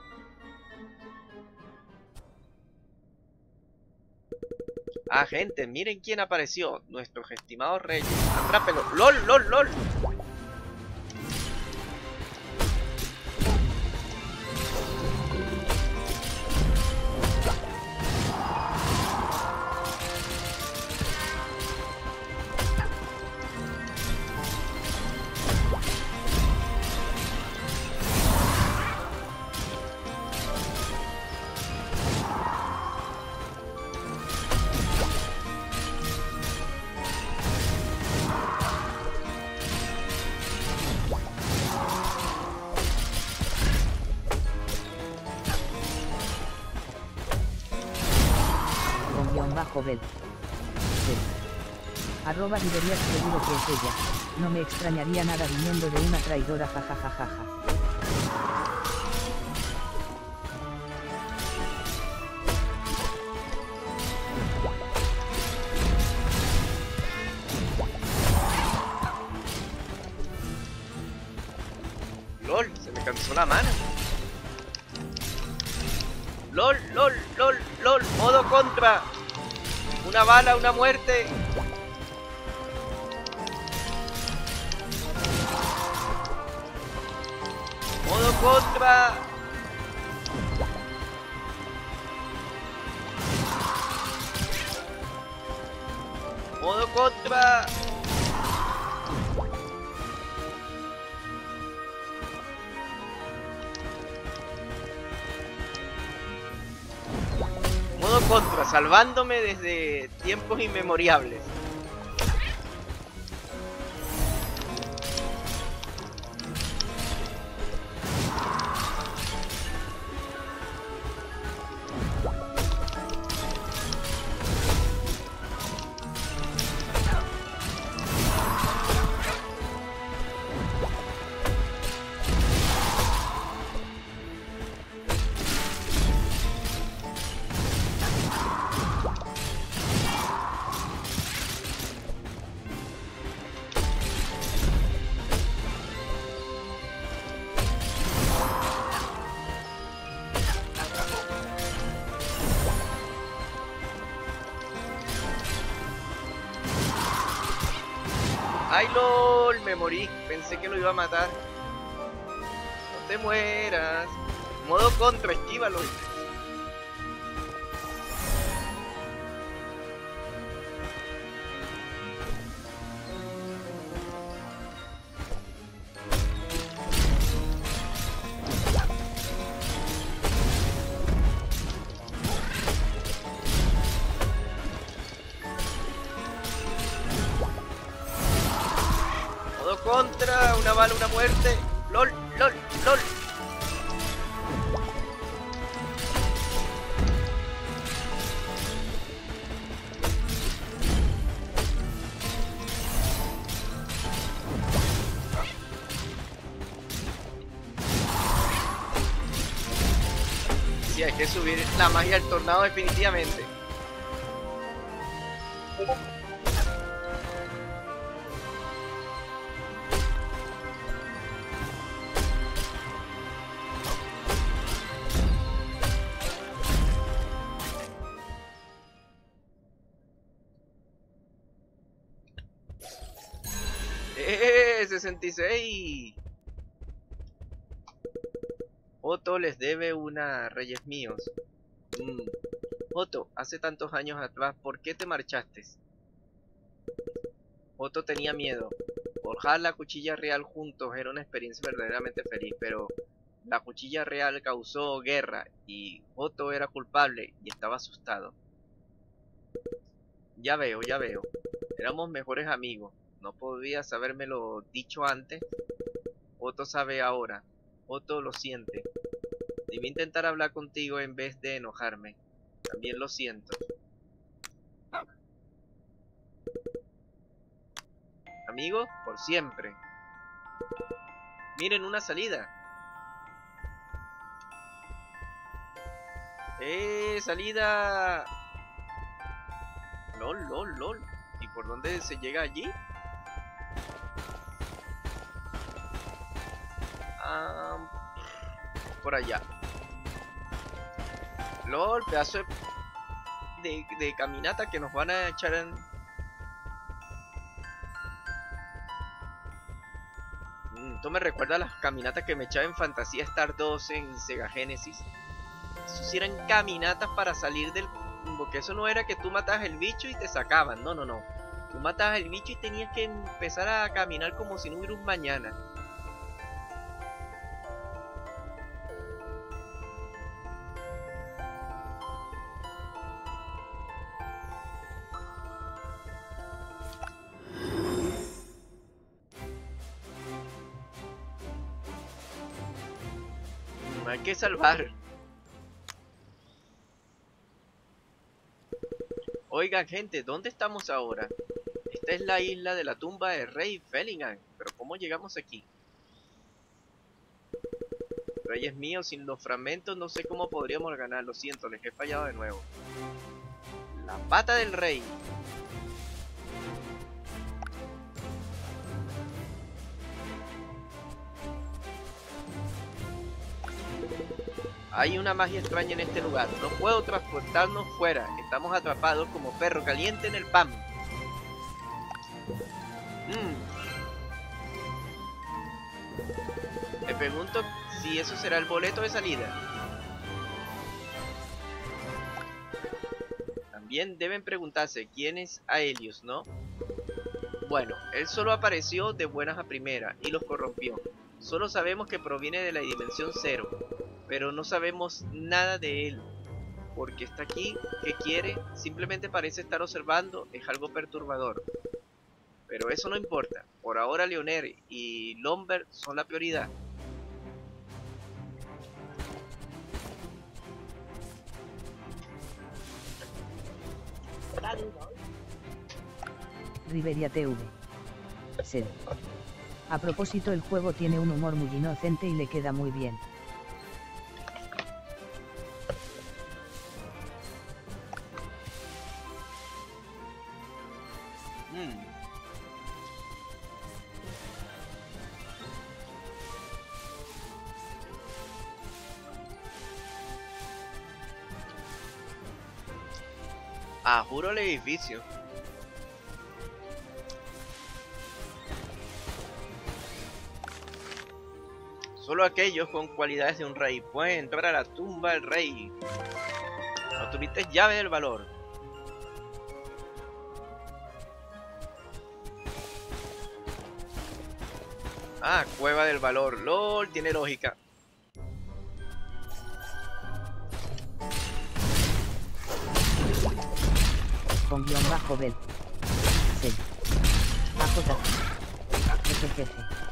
[SPEAKER 2] Ah, gente, miren quién apareció. Nuestros estimados reyes. Atrápelo. ¡Lol, lol, lol!
[SPEAKER 1] Arroba Rivería seguro que es ella. No me extrañaría nada viniendo de una traidora jajajajaja.
[SPEAKER 2] LOL, se me cansó la mano. LOL, LOL, LOL, LOL, modo contra. Una bala, una muerte. Contra, salvándome desde tiempos inmemoriales. Bala, una muerte. LOL, LOL, LOL. Sí, hay que subir la magia del tornado definitivamente. 66. Otto les debe una Reyes míos. Mm. Otto, hace tantos años atrás, ¿por qué te marchaste? Otto tenía miedo. Forjar la cuchilla real juntos era una experiencia verdaderamente feliz, pero la cuchilla real causó guerra y Otto era culpable y estaba asustado. Ya veo, ya veo. Éramos mejores amigos. No podías habérmelo dicho antes. Otto sabe ahora. Otto lo siente. Debí intentar hablar contigo en vez de enojarme. También lo siento. Amigos, por siempre. Miren una salida. ¡Eh! ¡Salida! LOL, LOL, LOL. ¿Y por dónde se llega allí? Por allá. LOL, pedazo de, caminata que nos van a echar en... Mm, Esto me recuerda a las caminatas que me echaba en Fantasía Star 2 en Sega Genesis. Eso sí eran caminatas para salir del... Porque eso no era que tú matabas el bicho y te sacaban, no, no, no. Tú matabas el bicho y tenías que empezar a caminar como si no hubiera un mañana. Que salvar. Oigan, gente, ¿dónde estamos ahora? Esta es la isla de la tumba de Rey Fellingham. Pero ¿cómo llegamos aquí? Reyes míos, sin los fragmentos no sé cómo podríamos ganar. Lo siento, les he fallado de nuevo. La pata del rey. Hay una magia extraña en este lugar. No puedo transportarnos fuera. Estamos atrapados como perro caliente en el pan. Mm. Me pregunto si eso será el boleto de salida. También deben preguntarse quién es Aelius, ¿no? Bueno, él solo apareció de buenas a primeras y los corrompió. Solo sabemos que proviene de la dimensión cero, pero no sabemos nada de él. Porque está aquí, que quiere, simplemente parece estar observando, es algo perturbador. Pero eso no importa. Por ahora Leoner y Lomber son la prioridad.
[SPEAKER 1] Riveria TV. A propósito el juego tiene un humor muy inocente y le queda muy bien.
[SPEAKER 2] El edificio. Solo aquellos con cualidades de un rey pueden entrar a la tumba del rey. Obtuviste llave del valor. Ah, cueva del valor. LOL, tiene lógica.
[SPEAKER 1] Bel. Sed. AJ. FGG.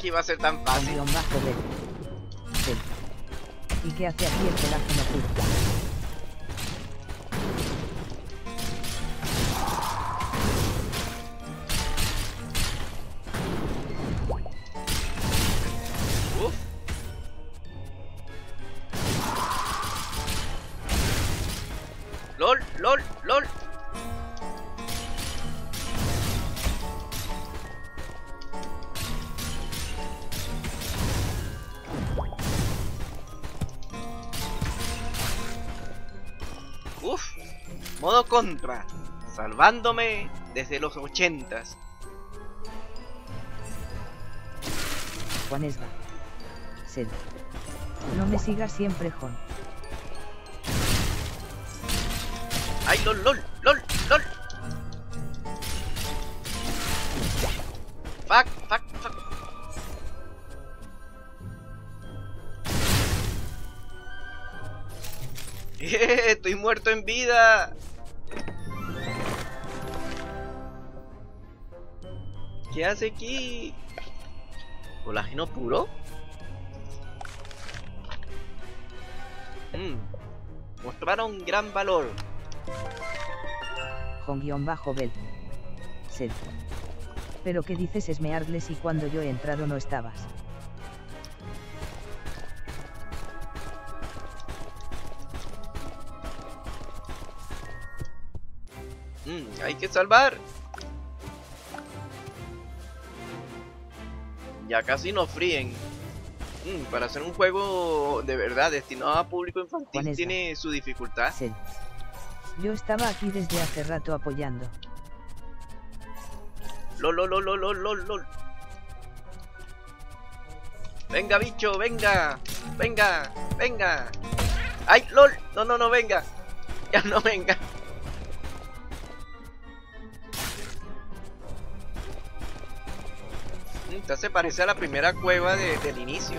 [SPEAKER 2] Aquí, va a ser tan fácil. Salvándome desde los ochentas.
[SPEAKER 1] Juanesga. Sed. No me sigas siempre, Jon.
[SPEAKER 2] ¡Ay, lol, lol, lol, lol! Fuck, fuck, fuck. ¡Eh! ¡Estoy muerto en vida! ¿Qué hace aquí? ¿Colágeno puro? Mm. Mostraron gran valor.
[SPEAKER 1] Jon-Bel. Sed. Pero qué dices Esmearles y cuando yo he entrado no estabas.
[SPEAKER 2] Mm, hay que salvar. Ya casi nos fríen. Mm, para hacer un juego de verdad destinado a público infantil tiene su dificultad.
[SPEAKER 1] Yo estaba aquí desde hace rato apoyando.
[SPEAKER 2] Lol, lol, lol, lol, lol, lol, lol. Venga, bicho, venga. Venga, venga. ¡Ay, lol! No, no, no, venga. Ya no venga. Esta se parece a la primera cueva de- del inicio.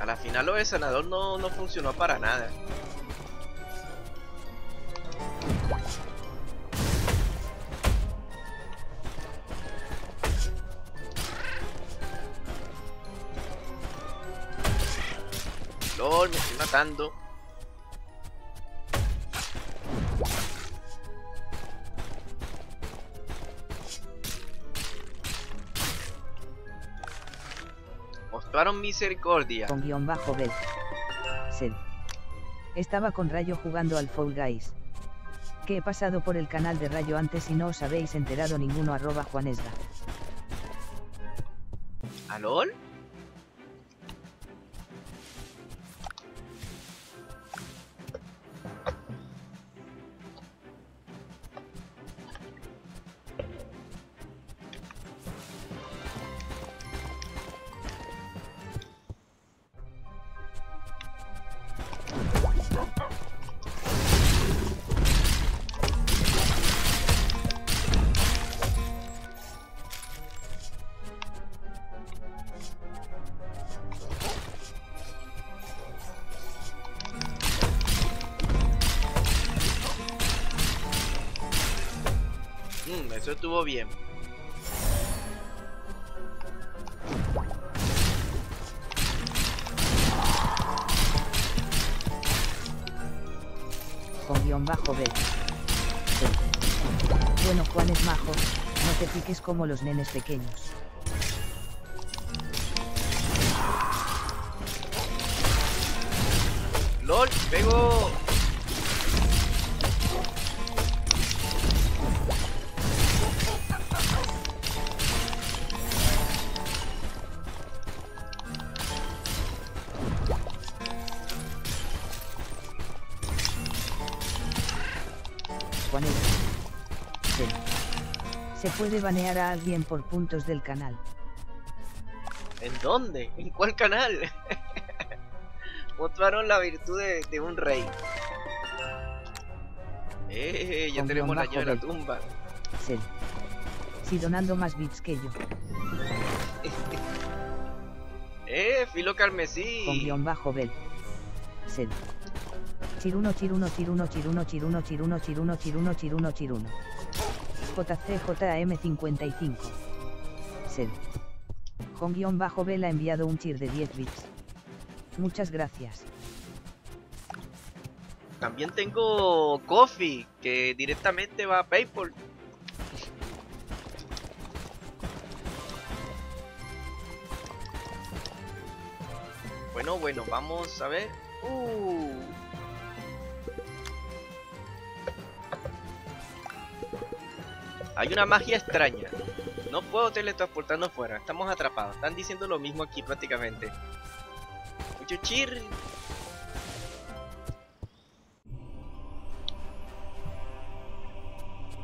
[SPEAKER 2] A la final lo de sanador no, no funcionó para nada. LOL, me estoy matando. Misericordia.
[SPEAKER 1] Con guion bajo. Sed. Estaba con Rayo jugando al Fall Guys. Que he pasado por el canal de Rayo antes y no os habéis enterado ninguno arroba Juanesga.
[SPEAKER 2] ¿A estuvo bien.
[SPEAKER 1] Con bajo. Sed. Bueno Juan es majo, no te piques como los nenes pequeños. Puede banear a alguien por puntos del canal.
[SPEAKER 2] ¿En dónde? ¿En cuál canal? Mostraron la virtud de, de un rey. Eh, ya
[SPEAKER 1] Con
[SPEAKER 2] tenemos la llave de la tumba.
[SPEAKER 1] Sed. Si donando más bits que yo.
[SPEAKER 2] Eh, filo carmesí.
[SPEAKER 1] Con guion bajo Bel. Sed. Chiruno, chiruno, chiruno, chiruno, chiruno, chiruno, chiruno, chiruno, chiruno, chiruno. JCJM55. Sed. Con guion bajo Bel ha enviado un chir de 10 bits. Muchas gracias.
[SPEAKER 2] También tengo Coffee, que directamente va a PayPal. Bueno, bueno, vamos a ver. Uh. Hay una magia extraña. No puedo teletransportarnos fuera. Estamos atrapados. Están diciendo lo mismo aquí prácticamente. Muchuchir.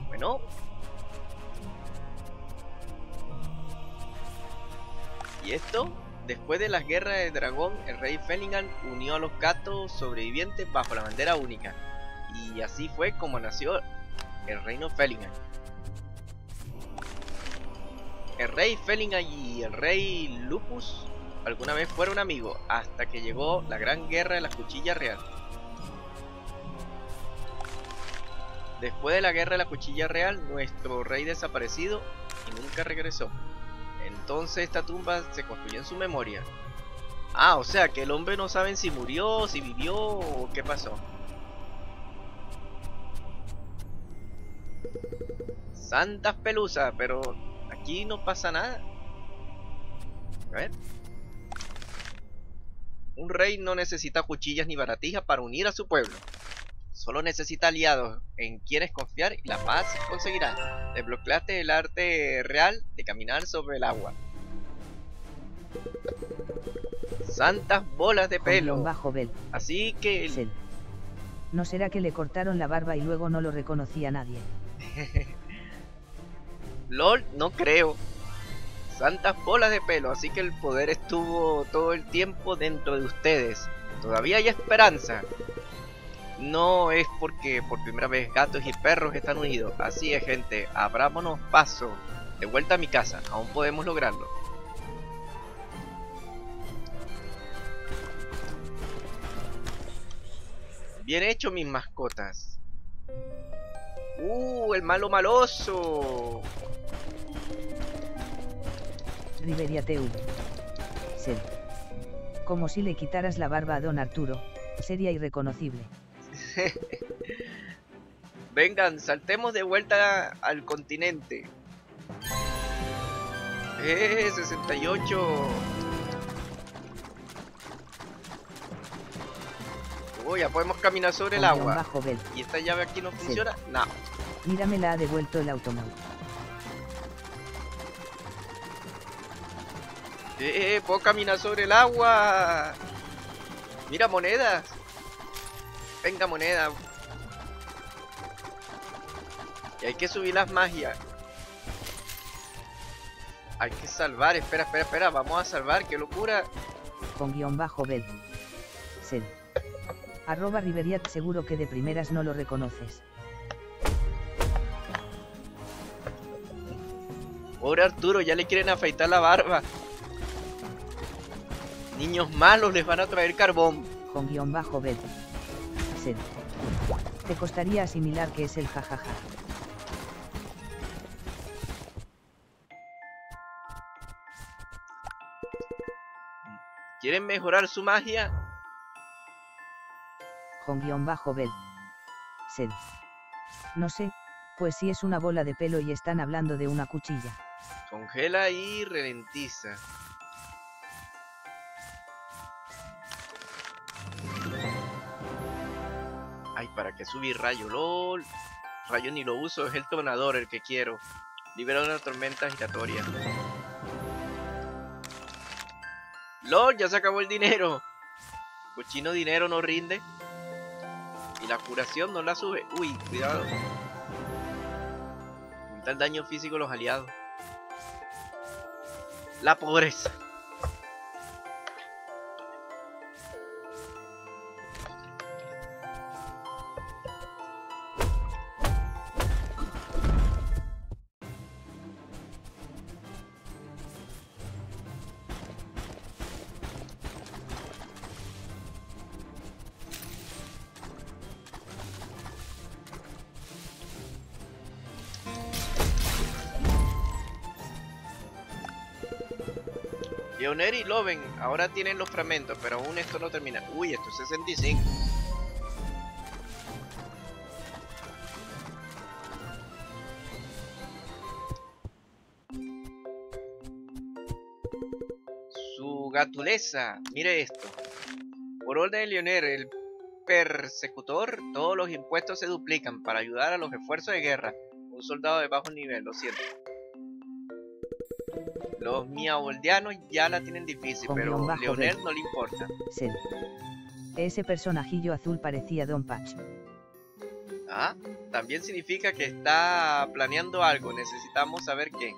[SPEAKER 2] Bueno. Y esto, después de las guerras de dragón, el rey Felingan unió a los gatos sobrevivientes bajo la bandera única. Y así fue como nació el reino Felingan. El rey Fellingham y el rey Lupus alguna vez fueron amigos, hasta que llegó la gran guerra de la cuchilla real. Después de la guerra de la cuchilla real, nuestro rey desaparecido y nunca regresó. Entonces esta tumba se construyó en su memoria. Ah, o sea que el hombre no saben si murió, si vivió o qué pasó. Santas pelusas, pero aquí no pasa nada. A ver. Un rey no necesita cuchillas ni baratijas para unir a su pueblo. Solo necesita aliados en quienes confiar y la paz conseguirá. Desbloqueaste el arte real de caminar sobre el agua. Santas bolas de pelo.
[SPEAKER 1] bajo.
[SPEAKER 2] Así que el-.
[SPEAKER 1] ¿No será que le cortaron la barba y luego no lo reconocía nadie?
[SPEAKER 2] LOL, no creo. Santas bolas de pelo, así que el poder estuvo todo el tiempo dentro de ustedes. Todavía hay esperanza. No es porque por primera vez gatos y perros están unidos. Así es, gente. Abrámonos paso. De vuelta a mi casa. Aún podemos lograrlo. Bien hecho, mis mascotas. ¡Uh! El malo maloso.
[SPEAKER 1] Riveria TV. Sed. Como si le quitaras la barba a don Arturo, sería irreconocible.
[SPEAKER 2] Vengan, saltemos de vuelta al continente. Eh, 68. Uy, ya podemos caminar sobre el agua.
[SPEAKER 1] bajo.
[SPEAKER 2] ¿Y esta llave aquí no funciona? No.
[SPEAKER 1] Mira me la ha devuelto el automóvil.
[SPEAKER 2] Eh, puedo caminar sobre el agua. Mira, monedas. Venga, moneda. Y hay que subir las magias. Hay que salvar. Espera, espera, espera. Vamos a salvar. ¡Qué locura!
[SPEAKER 1] Con guion bajo Bell. Sed. Arroba Riveriat seguro que de primeras no lo reconoces.
[SPEAKER 2] Pobre Arturo, ya le quieren afeitar la barba. Niños malos les van a traer carbón.
[SPEAKER 1] Con guion bajo Bell. Sed. Te costaría asimilar que es el jajaja.
[SPEAKER 2] ¿Quieren mejorar su magia?
[SPEAKER 1] Con guion bajo Bell. Sed. No sé, pues si es una bola de pelo y están hablando de una cuchilla.
[SPEAKER 2] Congela y ralentiza. Ay, ¿para qué subir rayo? LOL. Rayo ni lo uso, es el tonador el que quiero. Libera una tormenta giratoria. LOL, ya se acabó el dinero. Cochino dinero no rinde. La curación no la sube. Uy, cuidado. Aumenta el daño físico de los aliados. La pobreza. Y Loven ahora tienen los fragmentos, pero aún esto no termina. Uy, esto es 65. Su gatuleza, mire esto. Por orden de Leoner, el persecutor, todos los impuestos se duplican para ayudar a los esfuerzos de guerra. Un soldado de bajo nivel, lo siento. Los miaboldianos ya la tienen difícil, pero Leonel no le importa.
[SPEAKER 1] Sed. Ese personajillo azul parecía Don Patch.
[SPEAKER 2] Ah, también significa que está planeando algo. Necesitamos saber qué.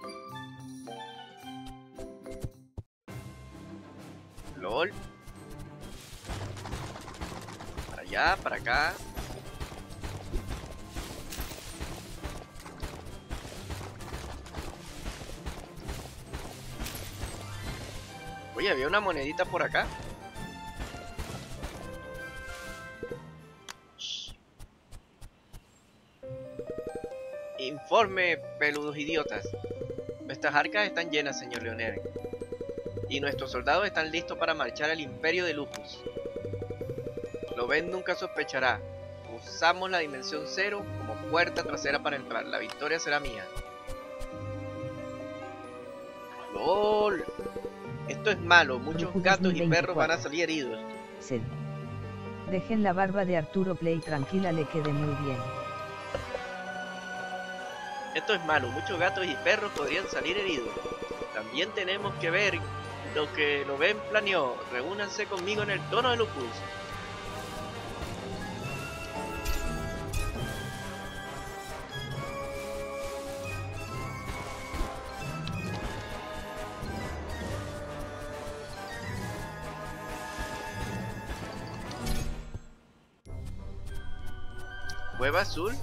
[SPEAKER 2] LOL. Para allá, para acá. Oye, había una monedita por acá. Informe, peludos idiotas. Nuestras arcas están llenas, señor Leonel. Y nuestros soldados están listos para marchar al imperio de Lupus. Lo ven nunca sospechará. Usamos la dimensión cero como puerta trasera para entrar. La victoria será mía. LOL. Esto es malo. Muchos gatos y perros
[SPEAKER 1] 2024.
[SPEAKER 2] van a salir heridos.
[SPEAKER 1] Sed. Dejen la barba de Arturo Play tranquila, le quede muy bien.
[SPEAKER 2] Esto es malo, muchos gatos y perros podrían salir heridos. También tenemos que ver lo que lo ven planeó. Reúnanse conmigo en el tono de Lupus. Azul.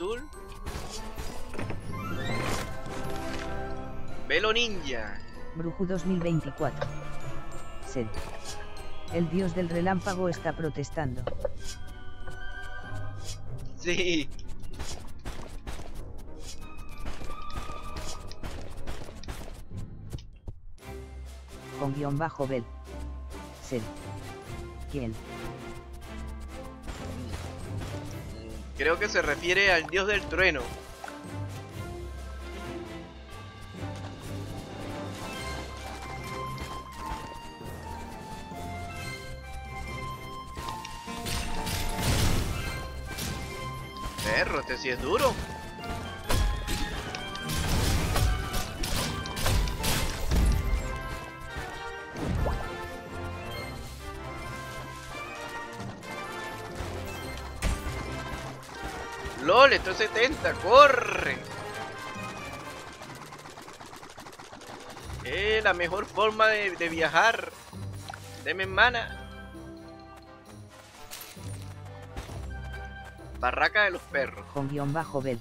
[SPEAKER 2] Azul. Velo ninja.
[SPEAKER 1] Bruju 2024. Sed. El dios del relámpago está protestando.
[SPEAKER 2] Sí.
[SPEAKER 1] Con guion bajo Bel. Sed. ¿Quién?
[SPEAKER 2] Creo que se refiere al dios del trueno. Perro, este sí es duro. LOL, esto es 70, corre. Eh, la mejor forma de, de viajar. Deme mana. Barraca de los perros.
[SPEAKER 1] Con guion bajo Bel.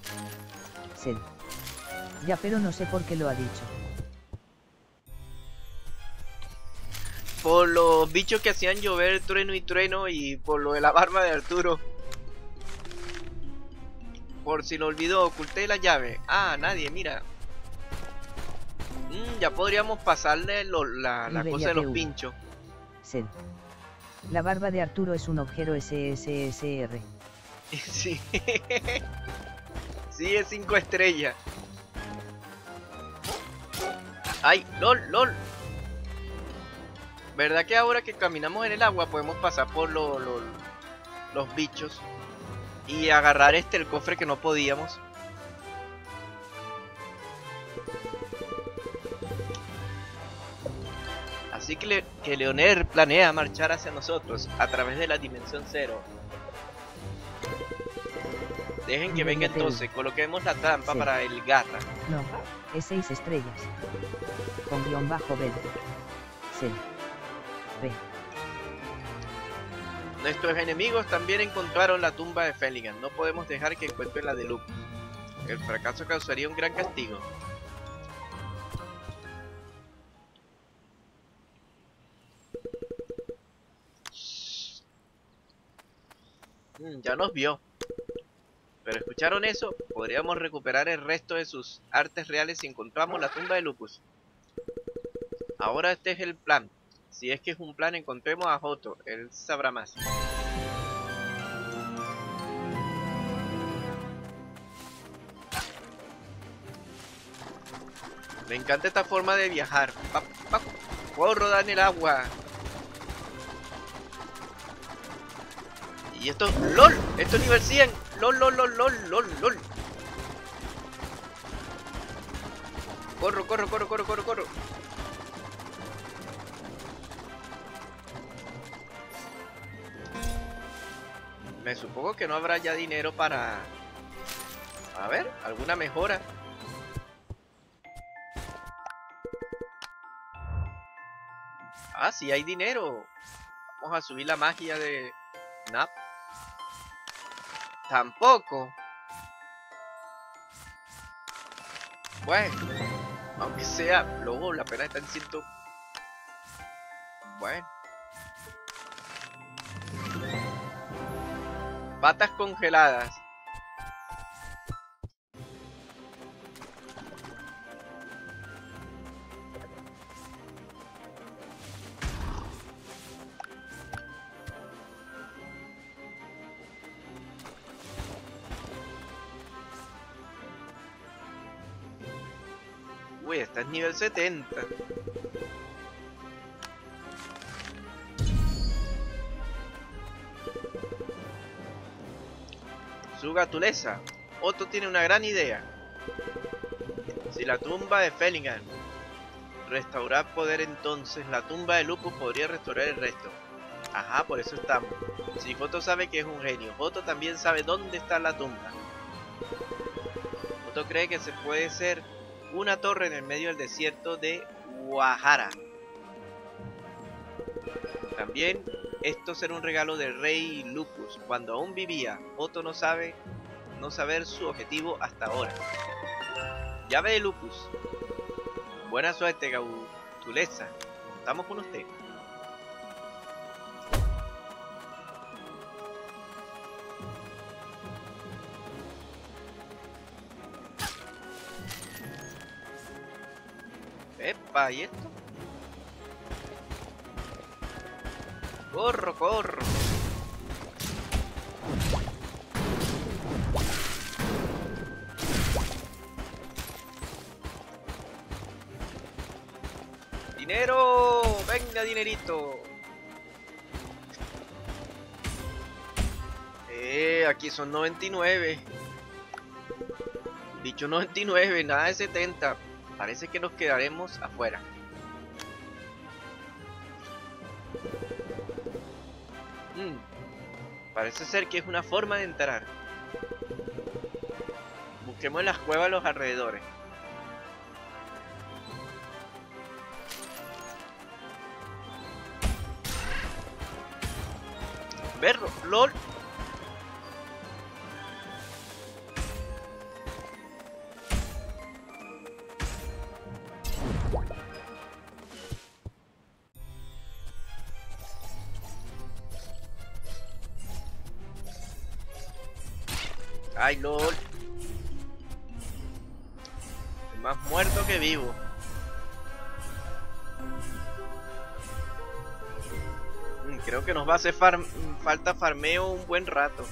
[SPEAKER 1] Sed. Ya pero no sé por qué lo ha dicho.
[SPEAKER 2] Por los bichos que hacían llover trueno y trueno y por lo de la barba de Arturo. Por si lo olvidó, oculté la llave. Ah, nadie, mira. Mm, ya podríamos pasarle lo- la, la cosa de los pinchos.
[SPEAKER 1] Sed. La barba de Arturo es un objeto SSSR.
[SPEAKER 2] Sí. sí, es 5 estrellas. ¡Ay! ¡Lol! ¡Lol! ¿Verdad que ahora que caminamos en el agua podemos pasar por lo- lo- los bichos y agarrar este el cofre que no podíamos? Así que, Le- que Leoner planea marchar hacia nosotros a través de la dimensión cero. Dejen que venga entonces, coloquemos la trampa para el garra.
[SPEAKER 1] No, es 6 estrellas. Con guion bajo Bel. Sed. B.
[SPEAKER 2] Nuestros enemigos también encontraron la tumba de Feligan. No podemos dejar que encuentren la de Luke. El fracaso causaría un gran castigo. Mm, ya nos vio. Pero escucharon eso, podríamos recuperar el resto de sus artes reales si encontramos la tumba de Lupus. Ahora este es el plan. Si es que es un plan, encontremos a Joto. Él sabrá más. Me encanta esta forma de viajar. Pa, pa, puedo rodar en el agua. Y esto, LOL, esto es nivel 100. LOL, LOL, LOL, LOL, LOL, LOL. Corro, corro, corro, corro, corro, corro. Me supongo que no habrá ya dinero para... A ver, alguna mejora. Ah, sí hay dinero. Vamos a subir la magia de Nap. Tampoco. Bueno, aunque sea, luego la pena está en ciento. Bueno. Patas congeladas. Uy, esta es nivel 70. Su gatuleza. Otto tiene una gran idea. Si la tumba de Fellingham restaurar poder entonces, la tumba de Lupus podría restaurar el resto. Ajá, por eso estamos. Si Joto sabe que es un genio, Joto también sabe dónde está la tumba. Joto cree que se puede ser una torre en el medio del desierto de Guajara. También esto será un regalo del rey Lupus cuando aún vivía. Otto no sabe no saber su objetivo hasta ahora. Llave de Lupus. Buena suerte, Gautuleza. Estamos con usted. Epa, ¿y esto? Corro, corro. Dinero, venga dinerito. Eh, aquí son 99. Dicho 99, nada de 70. Parece que nos quedaremos afuera. Parece ser que es una forma de entrar. Busquemos en las cuevas los alrededores. Berro, LOL. Va a hacer falta farmeo un buen rato.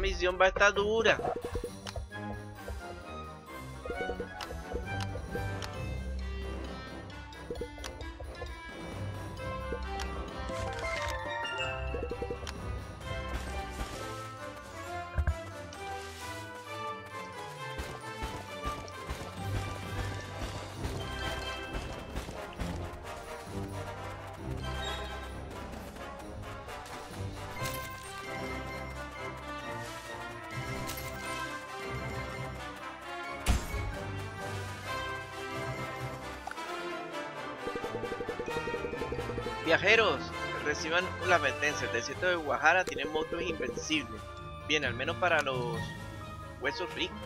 [SPEAKER 2] Hmm, esa Viajeros, reciban la advertencia. El desierto de Guajara tiene monstruos invencibles. Bien, al menos para los huesos ricos.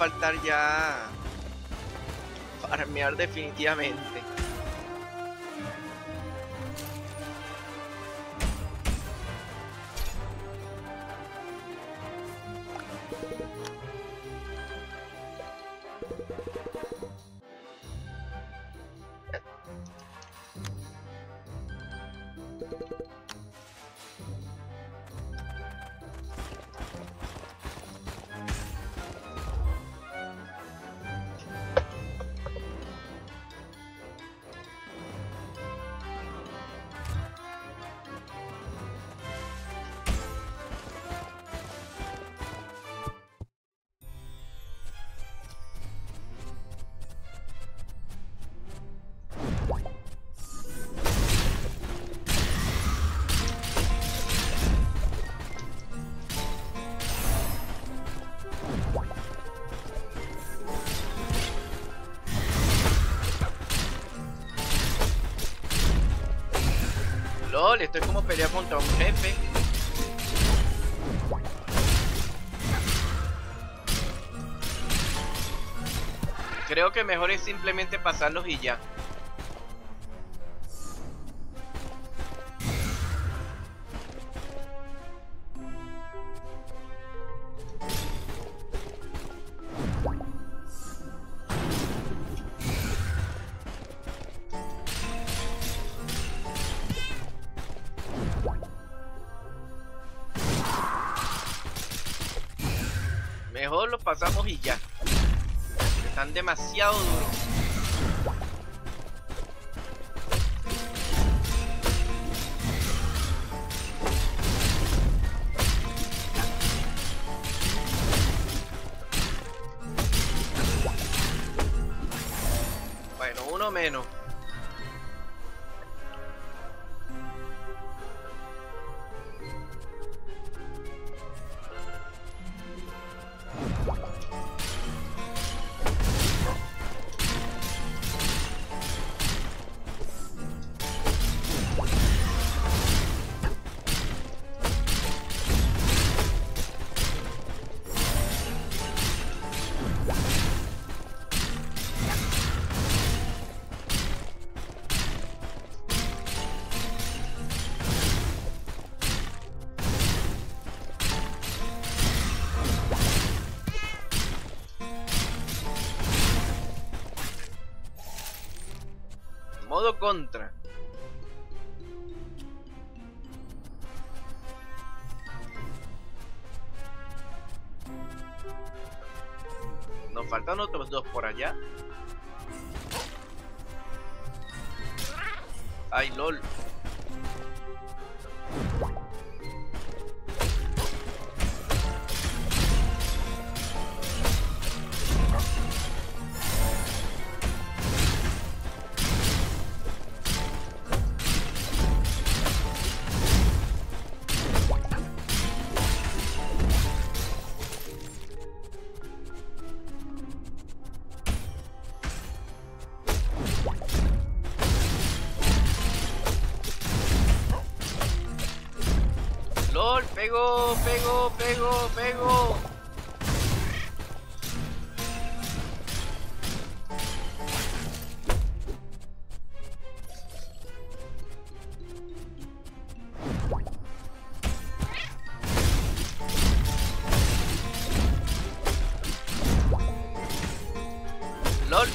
[SPEAKER 2] Faltar ya farmear definitivamente. Que mejor es simplemente pasarlos y ya. Demasiado duros. Pego, pego, pego, pego. LOL.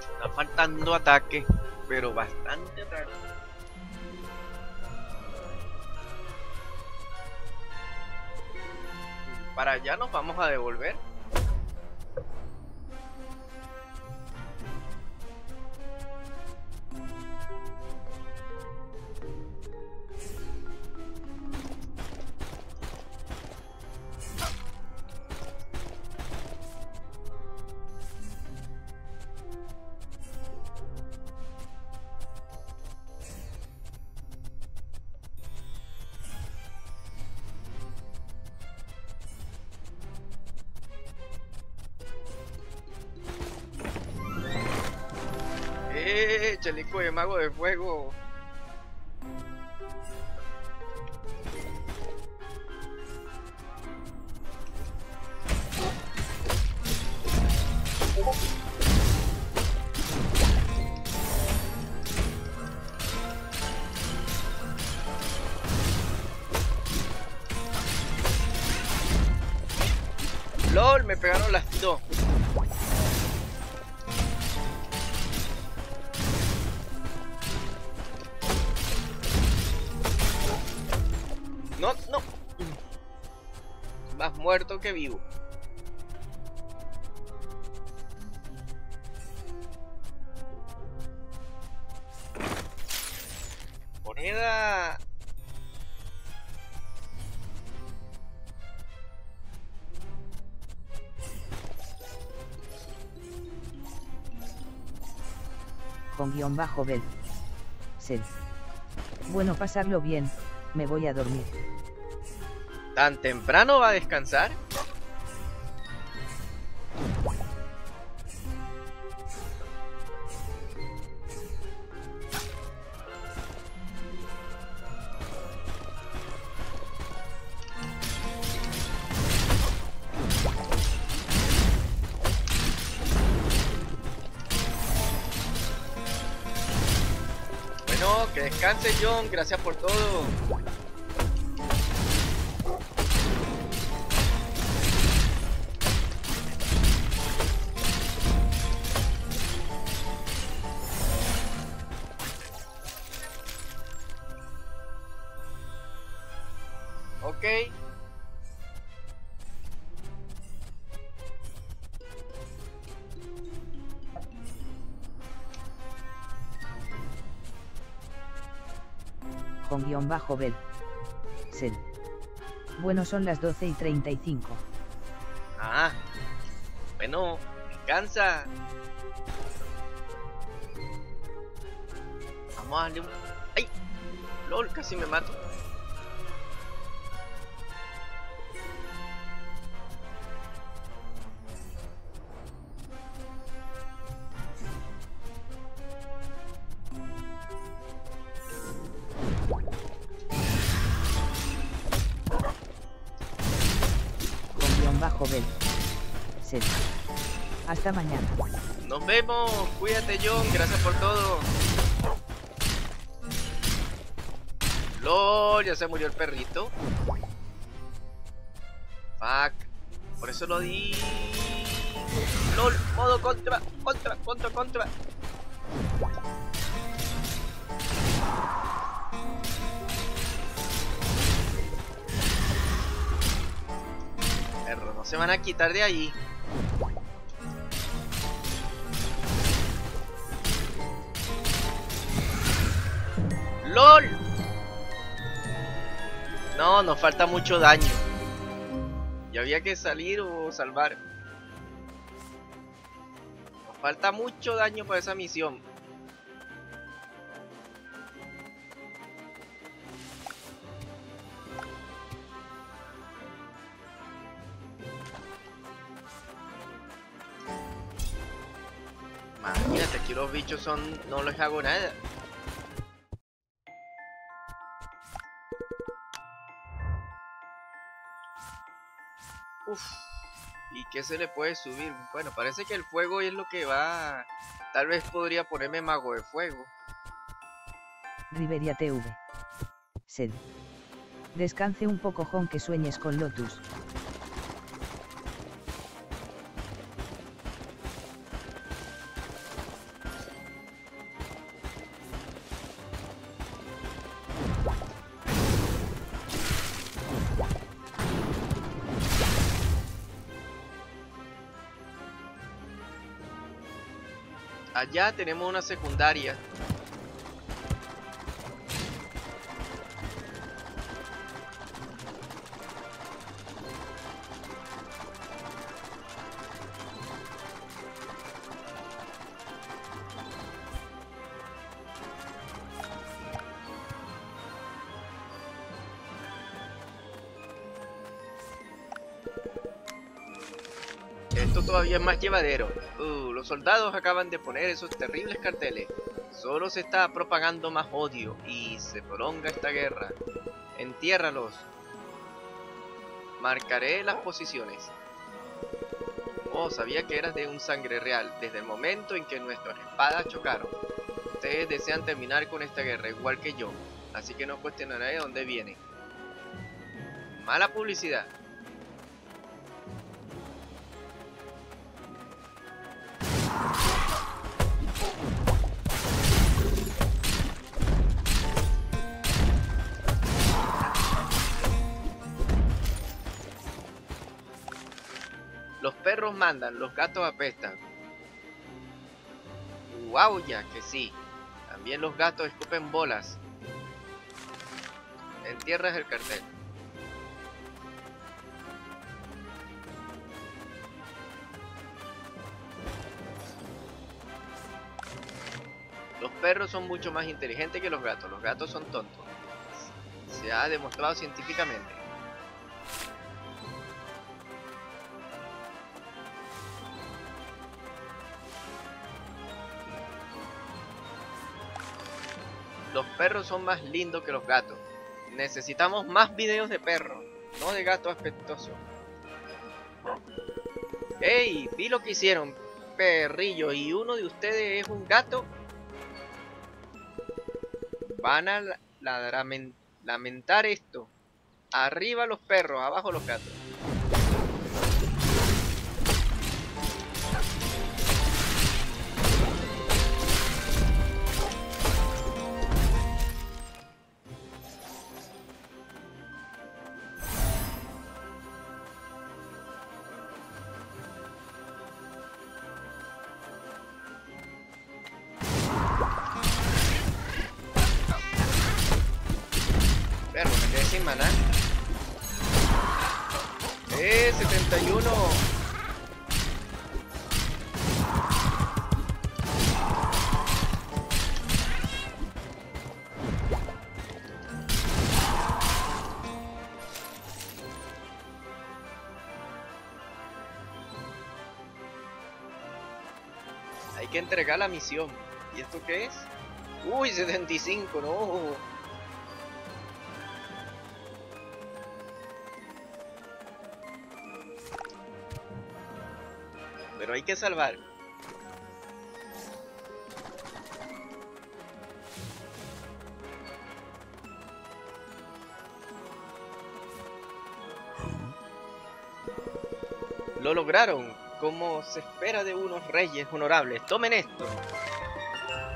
[SPEAKER 2] Está faltando ataque, pero bastante ataque. Para allá nos vamos a devolver. De fuego. Que vivo. Moneda.
[SPEAKER 1] con guion bajo bel. Sed. Bueno pasarlo bien, me voy a dormir.
[SPEAKER 2] ¿Tan temprano va a descansar? Gracias por todo.
[SPEAKER 1] Con guion bajo bel. Sed. Bueno son las 12 y 35.
[SPEAKER 2] Ah. Bueno, descansa. Vamos a darle un... ¡Ay! LOL, casi me mato.
[SPEAKER 1] Mañana.
[SPEAKER 2] Nos vemos. Cuídate, John. Gracias por todo. LOL, ya se murió el perrito. Fuck. por eso lo di. LOL, modo contra, contra, contra, contra. Perro, no se van a quitar de ahí. No, nos falta mucho daño. Y había que salir o salvar. Nos falta mucho daño para esa misión. Imagínate, aquí los bichos son... no les hago nada. Uf. ¿Y qué se le puede subir? Bueno, parece que el fuego es lo que va... Tal vez podría ponerme mago de fuego.
[SPEAKER 1] Riveria TV. Sed. Descanse un poco, Jon, que sueñes con Lotus.
[SPEAKER 2] Allá tenemos una secundaria. Esto todavía es más llevadero. Soldados acaban de poner esos terribles carteles. Solo se está propagando más odio y se prolonga esta guerra. Entiérralos. Marcaré las posiciones. Oh, sabía que eras de un sangre real desde el momento en que nuestras espadas chocaron. Ustedes desean terminar con esta guerra igual que yo, así que no cuestionaré de dónde viene. Mala publicidad. Mandan, los gatos apestan. Wow, ya que sí. También los gatos escupen bolas. Entierras el cartel. Los perros son mucho más inteligentes que los gatos. Los gatos son tontos. Se ha demostrado científicamente. Perros son más lindos que los gatos. Necesitamos más videos de perros, no de gatos aspectosos. ¡Ey! Vi lo que hicieron, perrillo, y uno de ustedes es un gato. Van a lamentar esto. Arriba los perros, abajo los gatos. Maná. ¡Eh! 71. Hay que entregar la misión. ¿Y esto qué es? Uy, 75, no. Hay que salvar. Lo lograron, como se espera de unos reyes honorables. Tomen esto.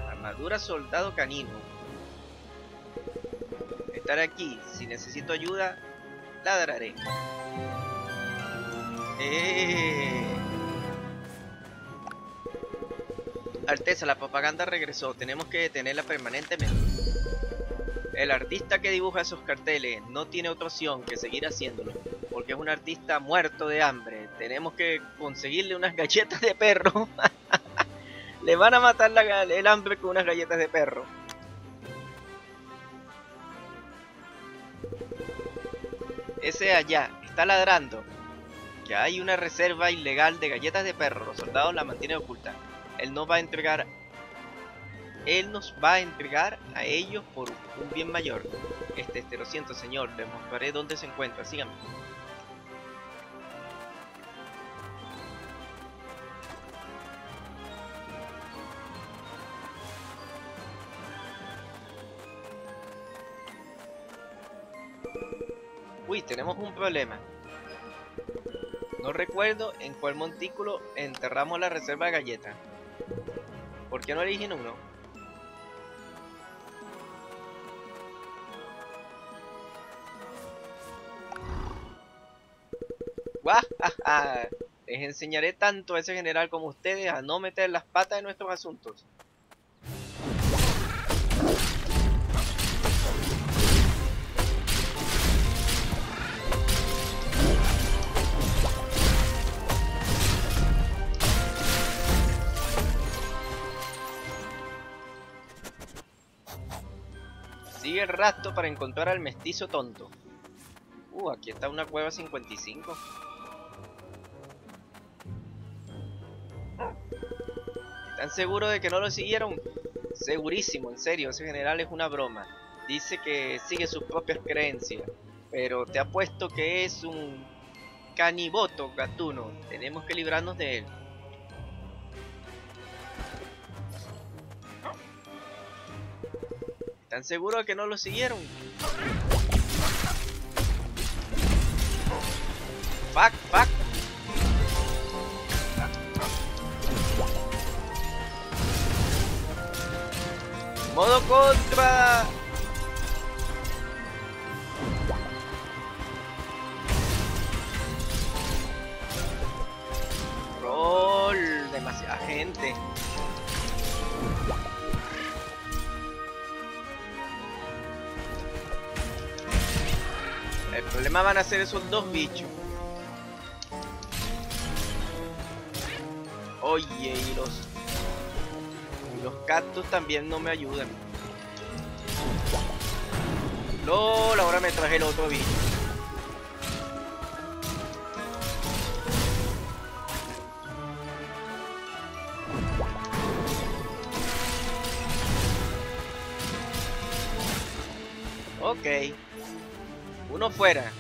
[SPEAKER 2] Armadura soldado canino. Estaré aquí. Si necesito ayuda, ladraré. Eh. Alteza, la propaganda regresó. Tenemos que detenerla permanentemente. El artista que dibuja esos carteles no tiene otra opción que seguir haciéndolo. Porque es un artista muerto de hambre. Tenemos que conseguirle unas galletas de perro. Le van a matar la- el hambre con unas galletas de perro. Ese allá está ladrando que hay una reserva ilegal de galletas de perro. Los soldados la mantienen oculta. Él nos va a entregar. Él nos va a entregar a ellos por un bien mayor. Este, este, lo siento, señor. Les mostraré dónde se encuentra. Síganme. Uy, tenemos un problema. No recuerdo en cuál montículo enterramos la reserva de galletas. ¿Por qué no eligen uno? ¡Guajaja! Les enseñaré tanto a ese general como ustedes a no meter las patas en nuestros asuntos. Rastro para encontrar al mestizo tonto. Uh, aquí está una cueva 55. ¿Están seguros de que no lo siguieron? Segurísimo, en serio, ese general es una broma. Dice que sigue sus propias creencias, pero te apuesto que es un caniboto gatuno. Tenemos que librarnos de él. ¿Están seguros que no lo siguieron? Fuck, fuck. Modo contra. Rol, demasiada gente. El problema van a ser esos dos bichos. Oye, y los... los cactus también no me ayudan. LOL, ahora me traje el otro bicho. Ok. Uno fuera.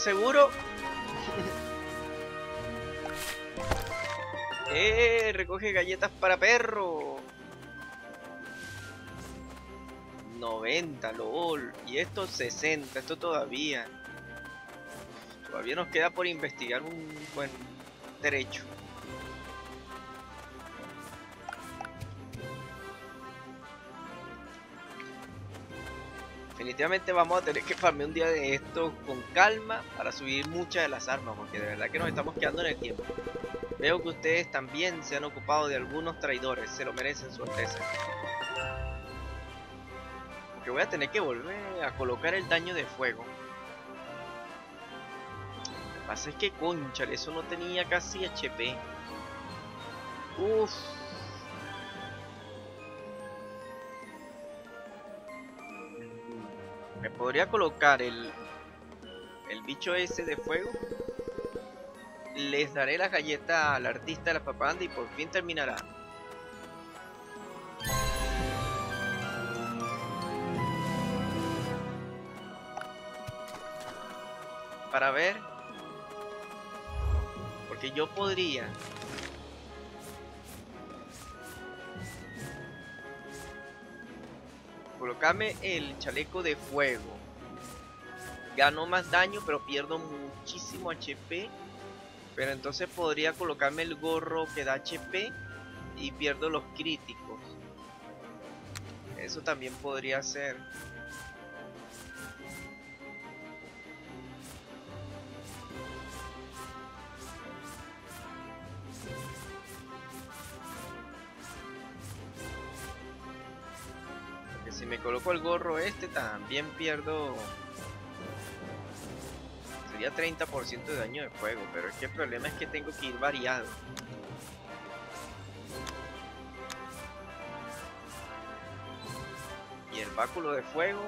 [SPEAKER 2] LOL, ¿será seguro? eh, recoge galletas para perro. 90, LOL. Y esto 60, esto todavía. Todavía nos queda por investigar un buen derecho. Definitivamente vamos a tener que farmear un día de esto con calma para subir muchas de las armas, porque de verdad que nos estamos quedando en el tiempo. Veo que ustedes también se han ocupado de algunos traidores, se lo merecen su. Porque voy a tener que volver a colocar el daño de fuego. Lo que pasa es que, conchale, eso no tenía casi HP. Uff. Me podría colocar el, el bicho ese de fuego les daré la galleta al artista de la papanda y por fin terminará. Para ver. Porque yo podría colocarme el chaleco de fuego. Gano más daño, pero pierdo muchísimo HP. Pero entonces podría colocarme el gorro que da HP y pierdo los críticos. Eso también podría ser. Si me coloco el gorro este también pierdo... Sería 30% de daño de fuego, pero es que el problema es que tengo que ir variado. Y el báculo de fuego...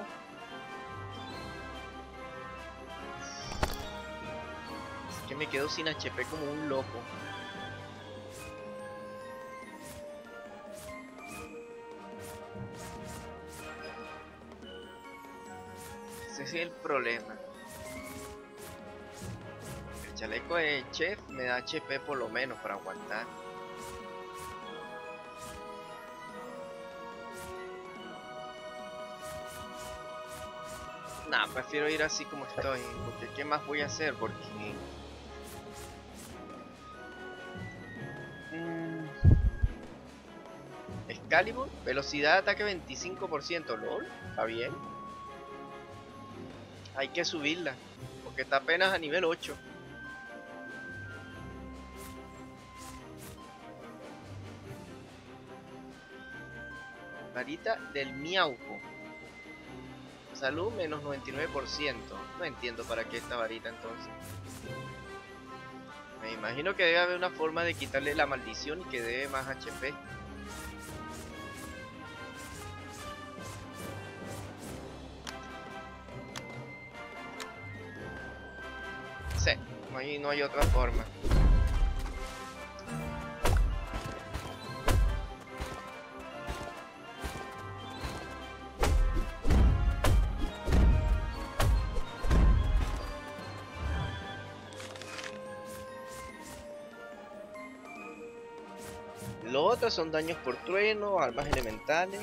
[SPEAKER 2] Es que me quedo sin HP como un loco. Ese es el problema. El chaleco de chef me da HP por lo menos para aguantar. Nah, prefiero ir así como estoy, porque ¿qué más voy a hacer? Porque... Mm. Excalibur, velocidad de ataque 25%, LOL, está bien. Hay que subirla. Porque está apenas a nivel 8. Varita del Miauco. Salud menos 99%. No entiendo para qué esta varita entonces. Me imagino que debe haber una forma de quitarle la maldición y que dé más HP. Y no hay otra forma. Lo otro son daños por trueno, armas elementales.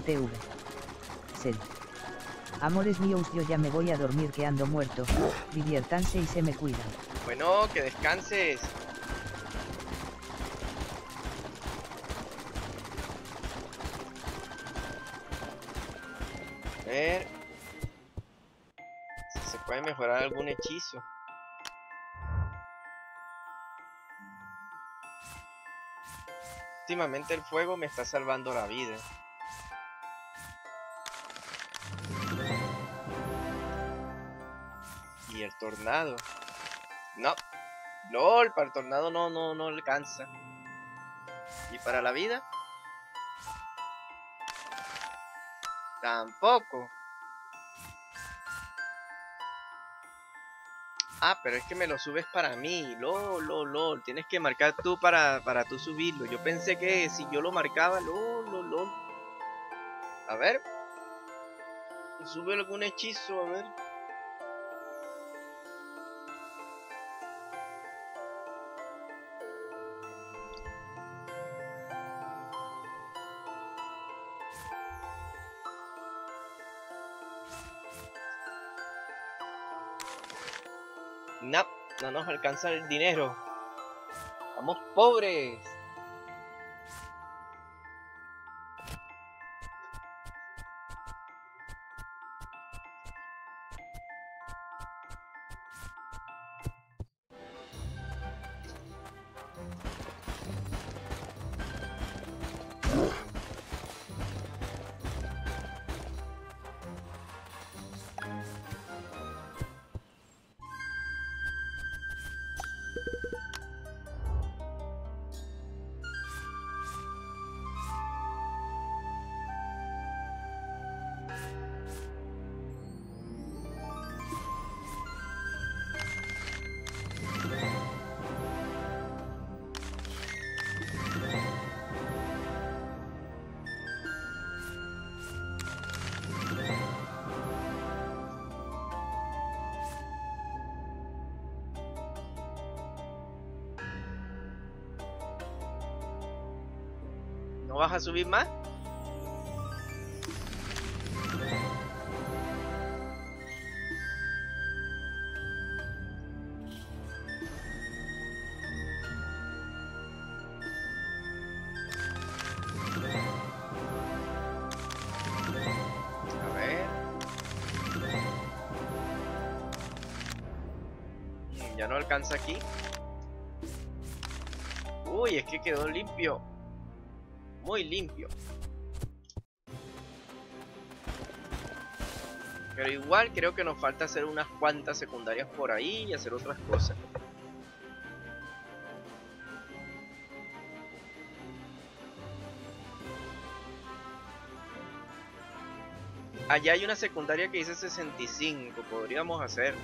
[SPEAKER 1] TV. Amores míos, yo ya me voy a dormir que ando muerto. Diviértanse y se me cuidan.
[SPEAKER 2] Bueno, que descanses. A ver. Si se puede mejorar algún hechizo. Últimamente el fuego me está salvando la vida. Tornado. No. LOL, para el tornado no, no, no alcanza. ¿Y para la vida? Tampoco. Ah, pero es que me lo subes para mí. LOL, LOL, LOL. Tienes que marcar tú para, para tú subirlo. Yo pensé que si yo lo marcaba, LOL, LOL, LOL. A ver. Sube algún hechizo, a ver. No, no nos alcanza el dinero. Estamos pobres. A subir más? Mm, Ya no alcanza aquí. Uy, es que quedó limpio Pero igual creo que nos falta hacer unas cuantas secundarias por ahí y hacer otras cosas. Allá hay una secundaria que dice 65, podríamos hacerla.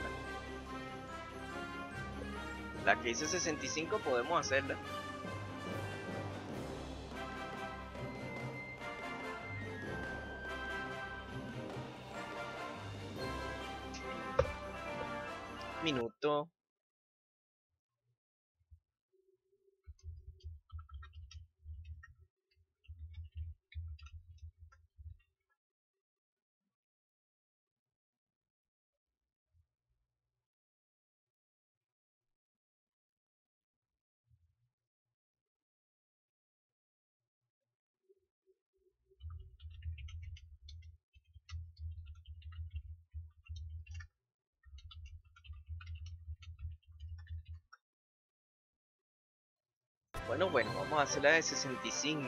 [SPEAKER 2] La que dice 65 podemos hacerla. Minuto. Bueno, bueno, vamos a hacer la de 65.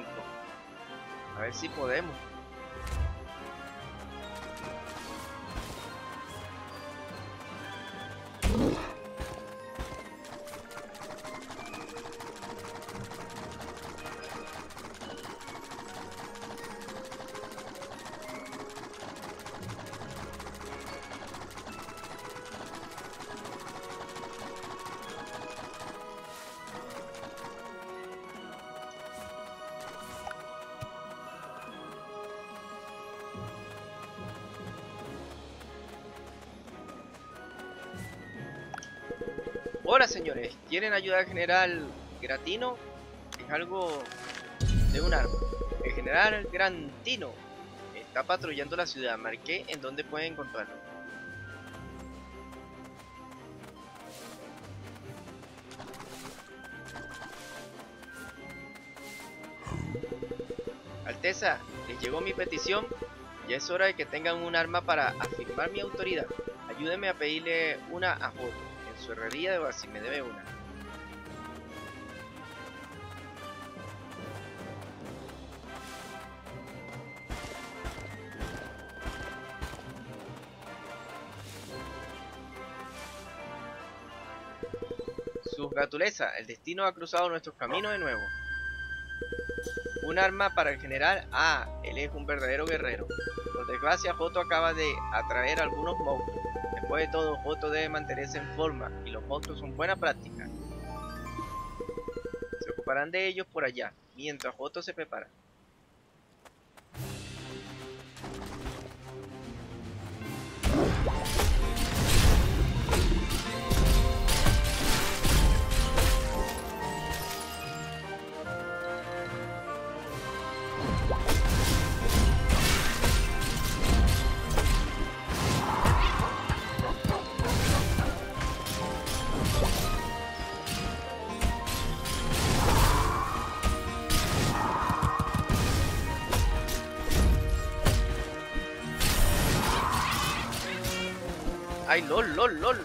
[SPEAKER 2] A ver si podemos. Ayuda al general Gratino? Es algo de un arma. El general Grantino está patrullando la ciudad. Marqué en dónde pueden encontrarlo. Alteza, les llegó mi petición. Ya es hora de que tengan un arma para afirmar mi autoridad. Ayúdenme a pedirle una a Joto. En su herrería de Basi me debe una. Gatuleza, el destino ha cruzado nuestros caminos de nuevo. Un arma para el general. Ah, él es un verdadero guerrero. Por desgracia, Joto acaba de atraer algunos monstruos. Después de todo, Joto debe mantenerse en forma y los monstruos son buena práctica. Se ocuparán de ellos por allá, mientras Joto se prepara. ¡Ay, lol, lol, lol! LOL.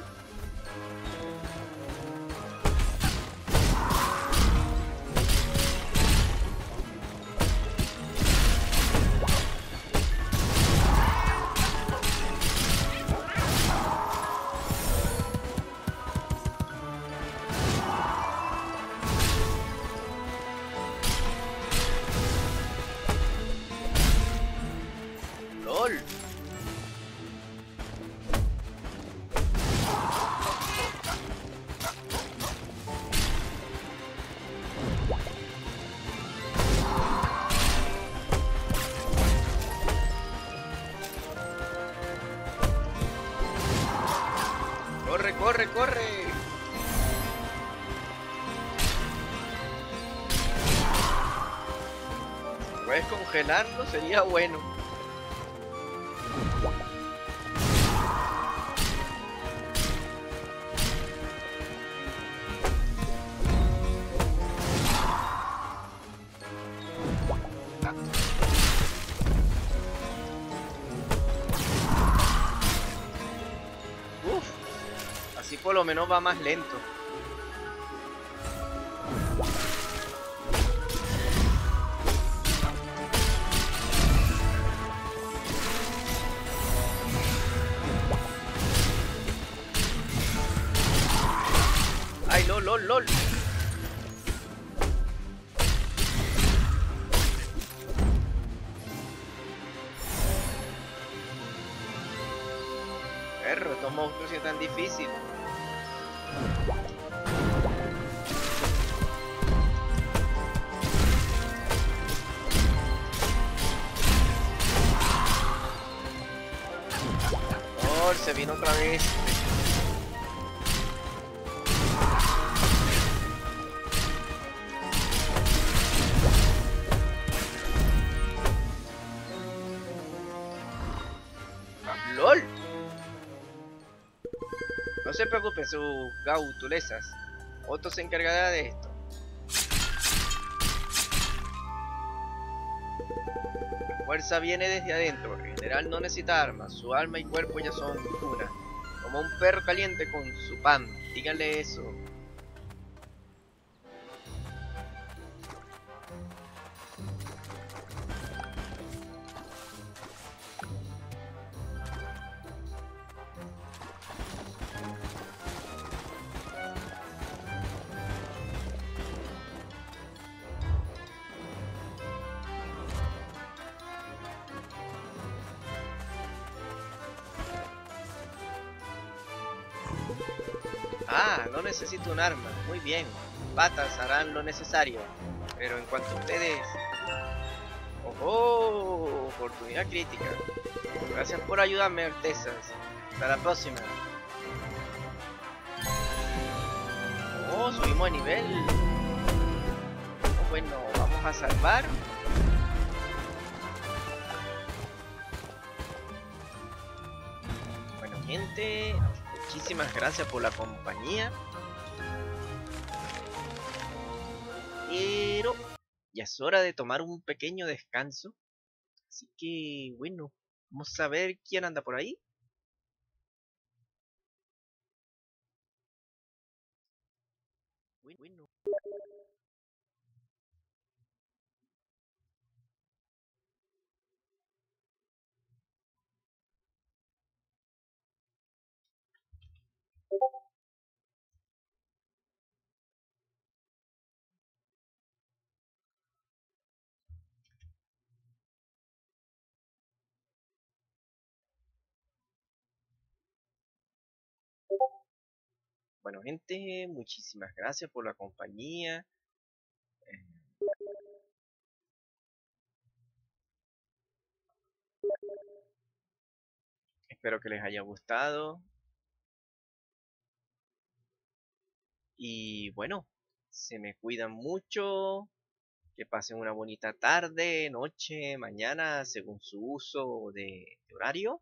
[SPEAKER 2] Sería bueno. Uf, así por lo menos va más lento. Preocupe, sus gautulesas. Otto se encargará de esto. La fuerza viene desde adentro. El general no necesita armas. Su alma y cuerpo ya son una. Como un perro caliente con su pan. Díganle eso. Bien. Patas harán lo necesario. Pero en cuanto a ustedes... ¡Ojo! Oportunidad crítica. Gracias por ayudarme, Altezas. Hasta la próxima. Oh, subimos de nivel. Oh, bueno, vamos a salvar. Bueno, gente, muchísimas gracias por la compañía. Es hora de tomar un pequeño descanso. Así que, bueno, vamos a ver quién anda por ahí. Bueno, gente, muchísimas gracias por la compañía. Eh, Espero que les haya gustado. Y bueno, se me cuidan mucho. Que pasen una bonita tarde, noche, mañana, según su uso de, de horario.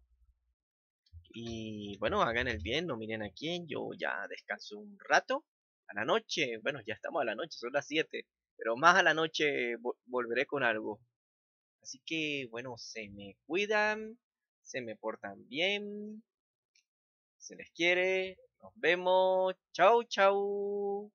[SPEAKER 2] Y bueno, hagan el bien, no miren a quién. Yo ya descanso un rato. A la noche, bueno, ya estamos a la noche, son las 7. Pero más a la noche vo- volveré con algo. Así que bueno, se me cuidan, se me portan bien. Se les quiere. Nos vemos. Chau, chau.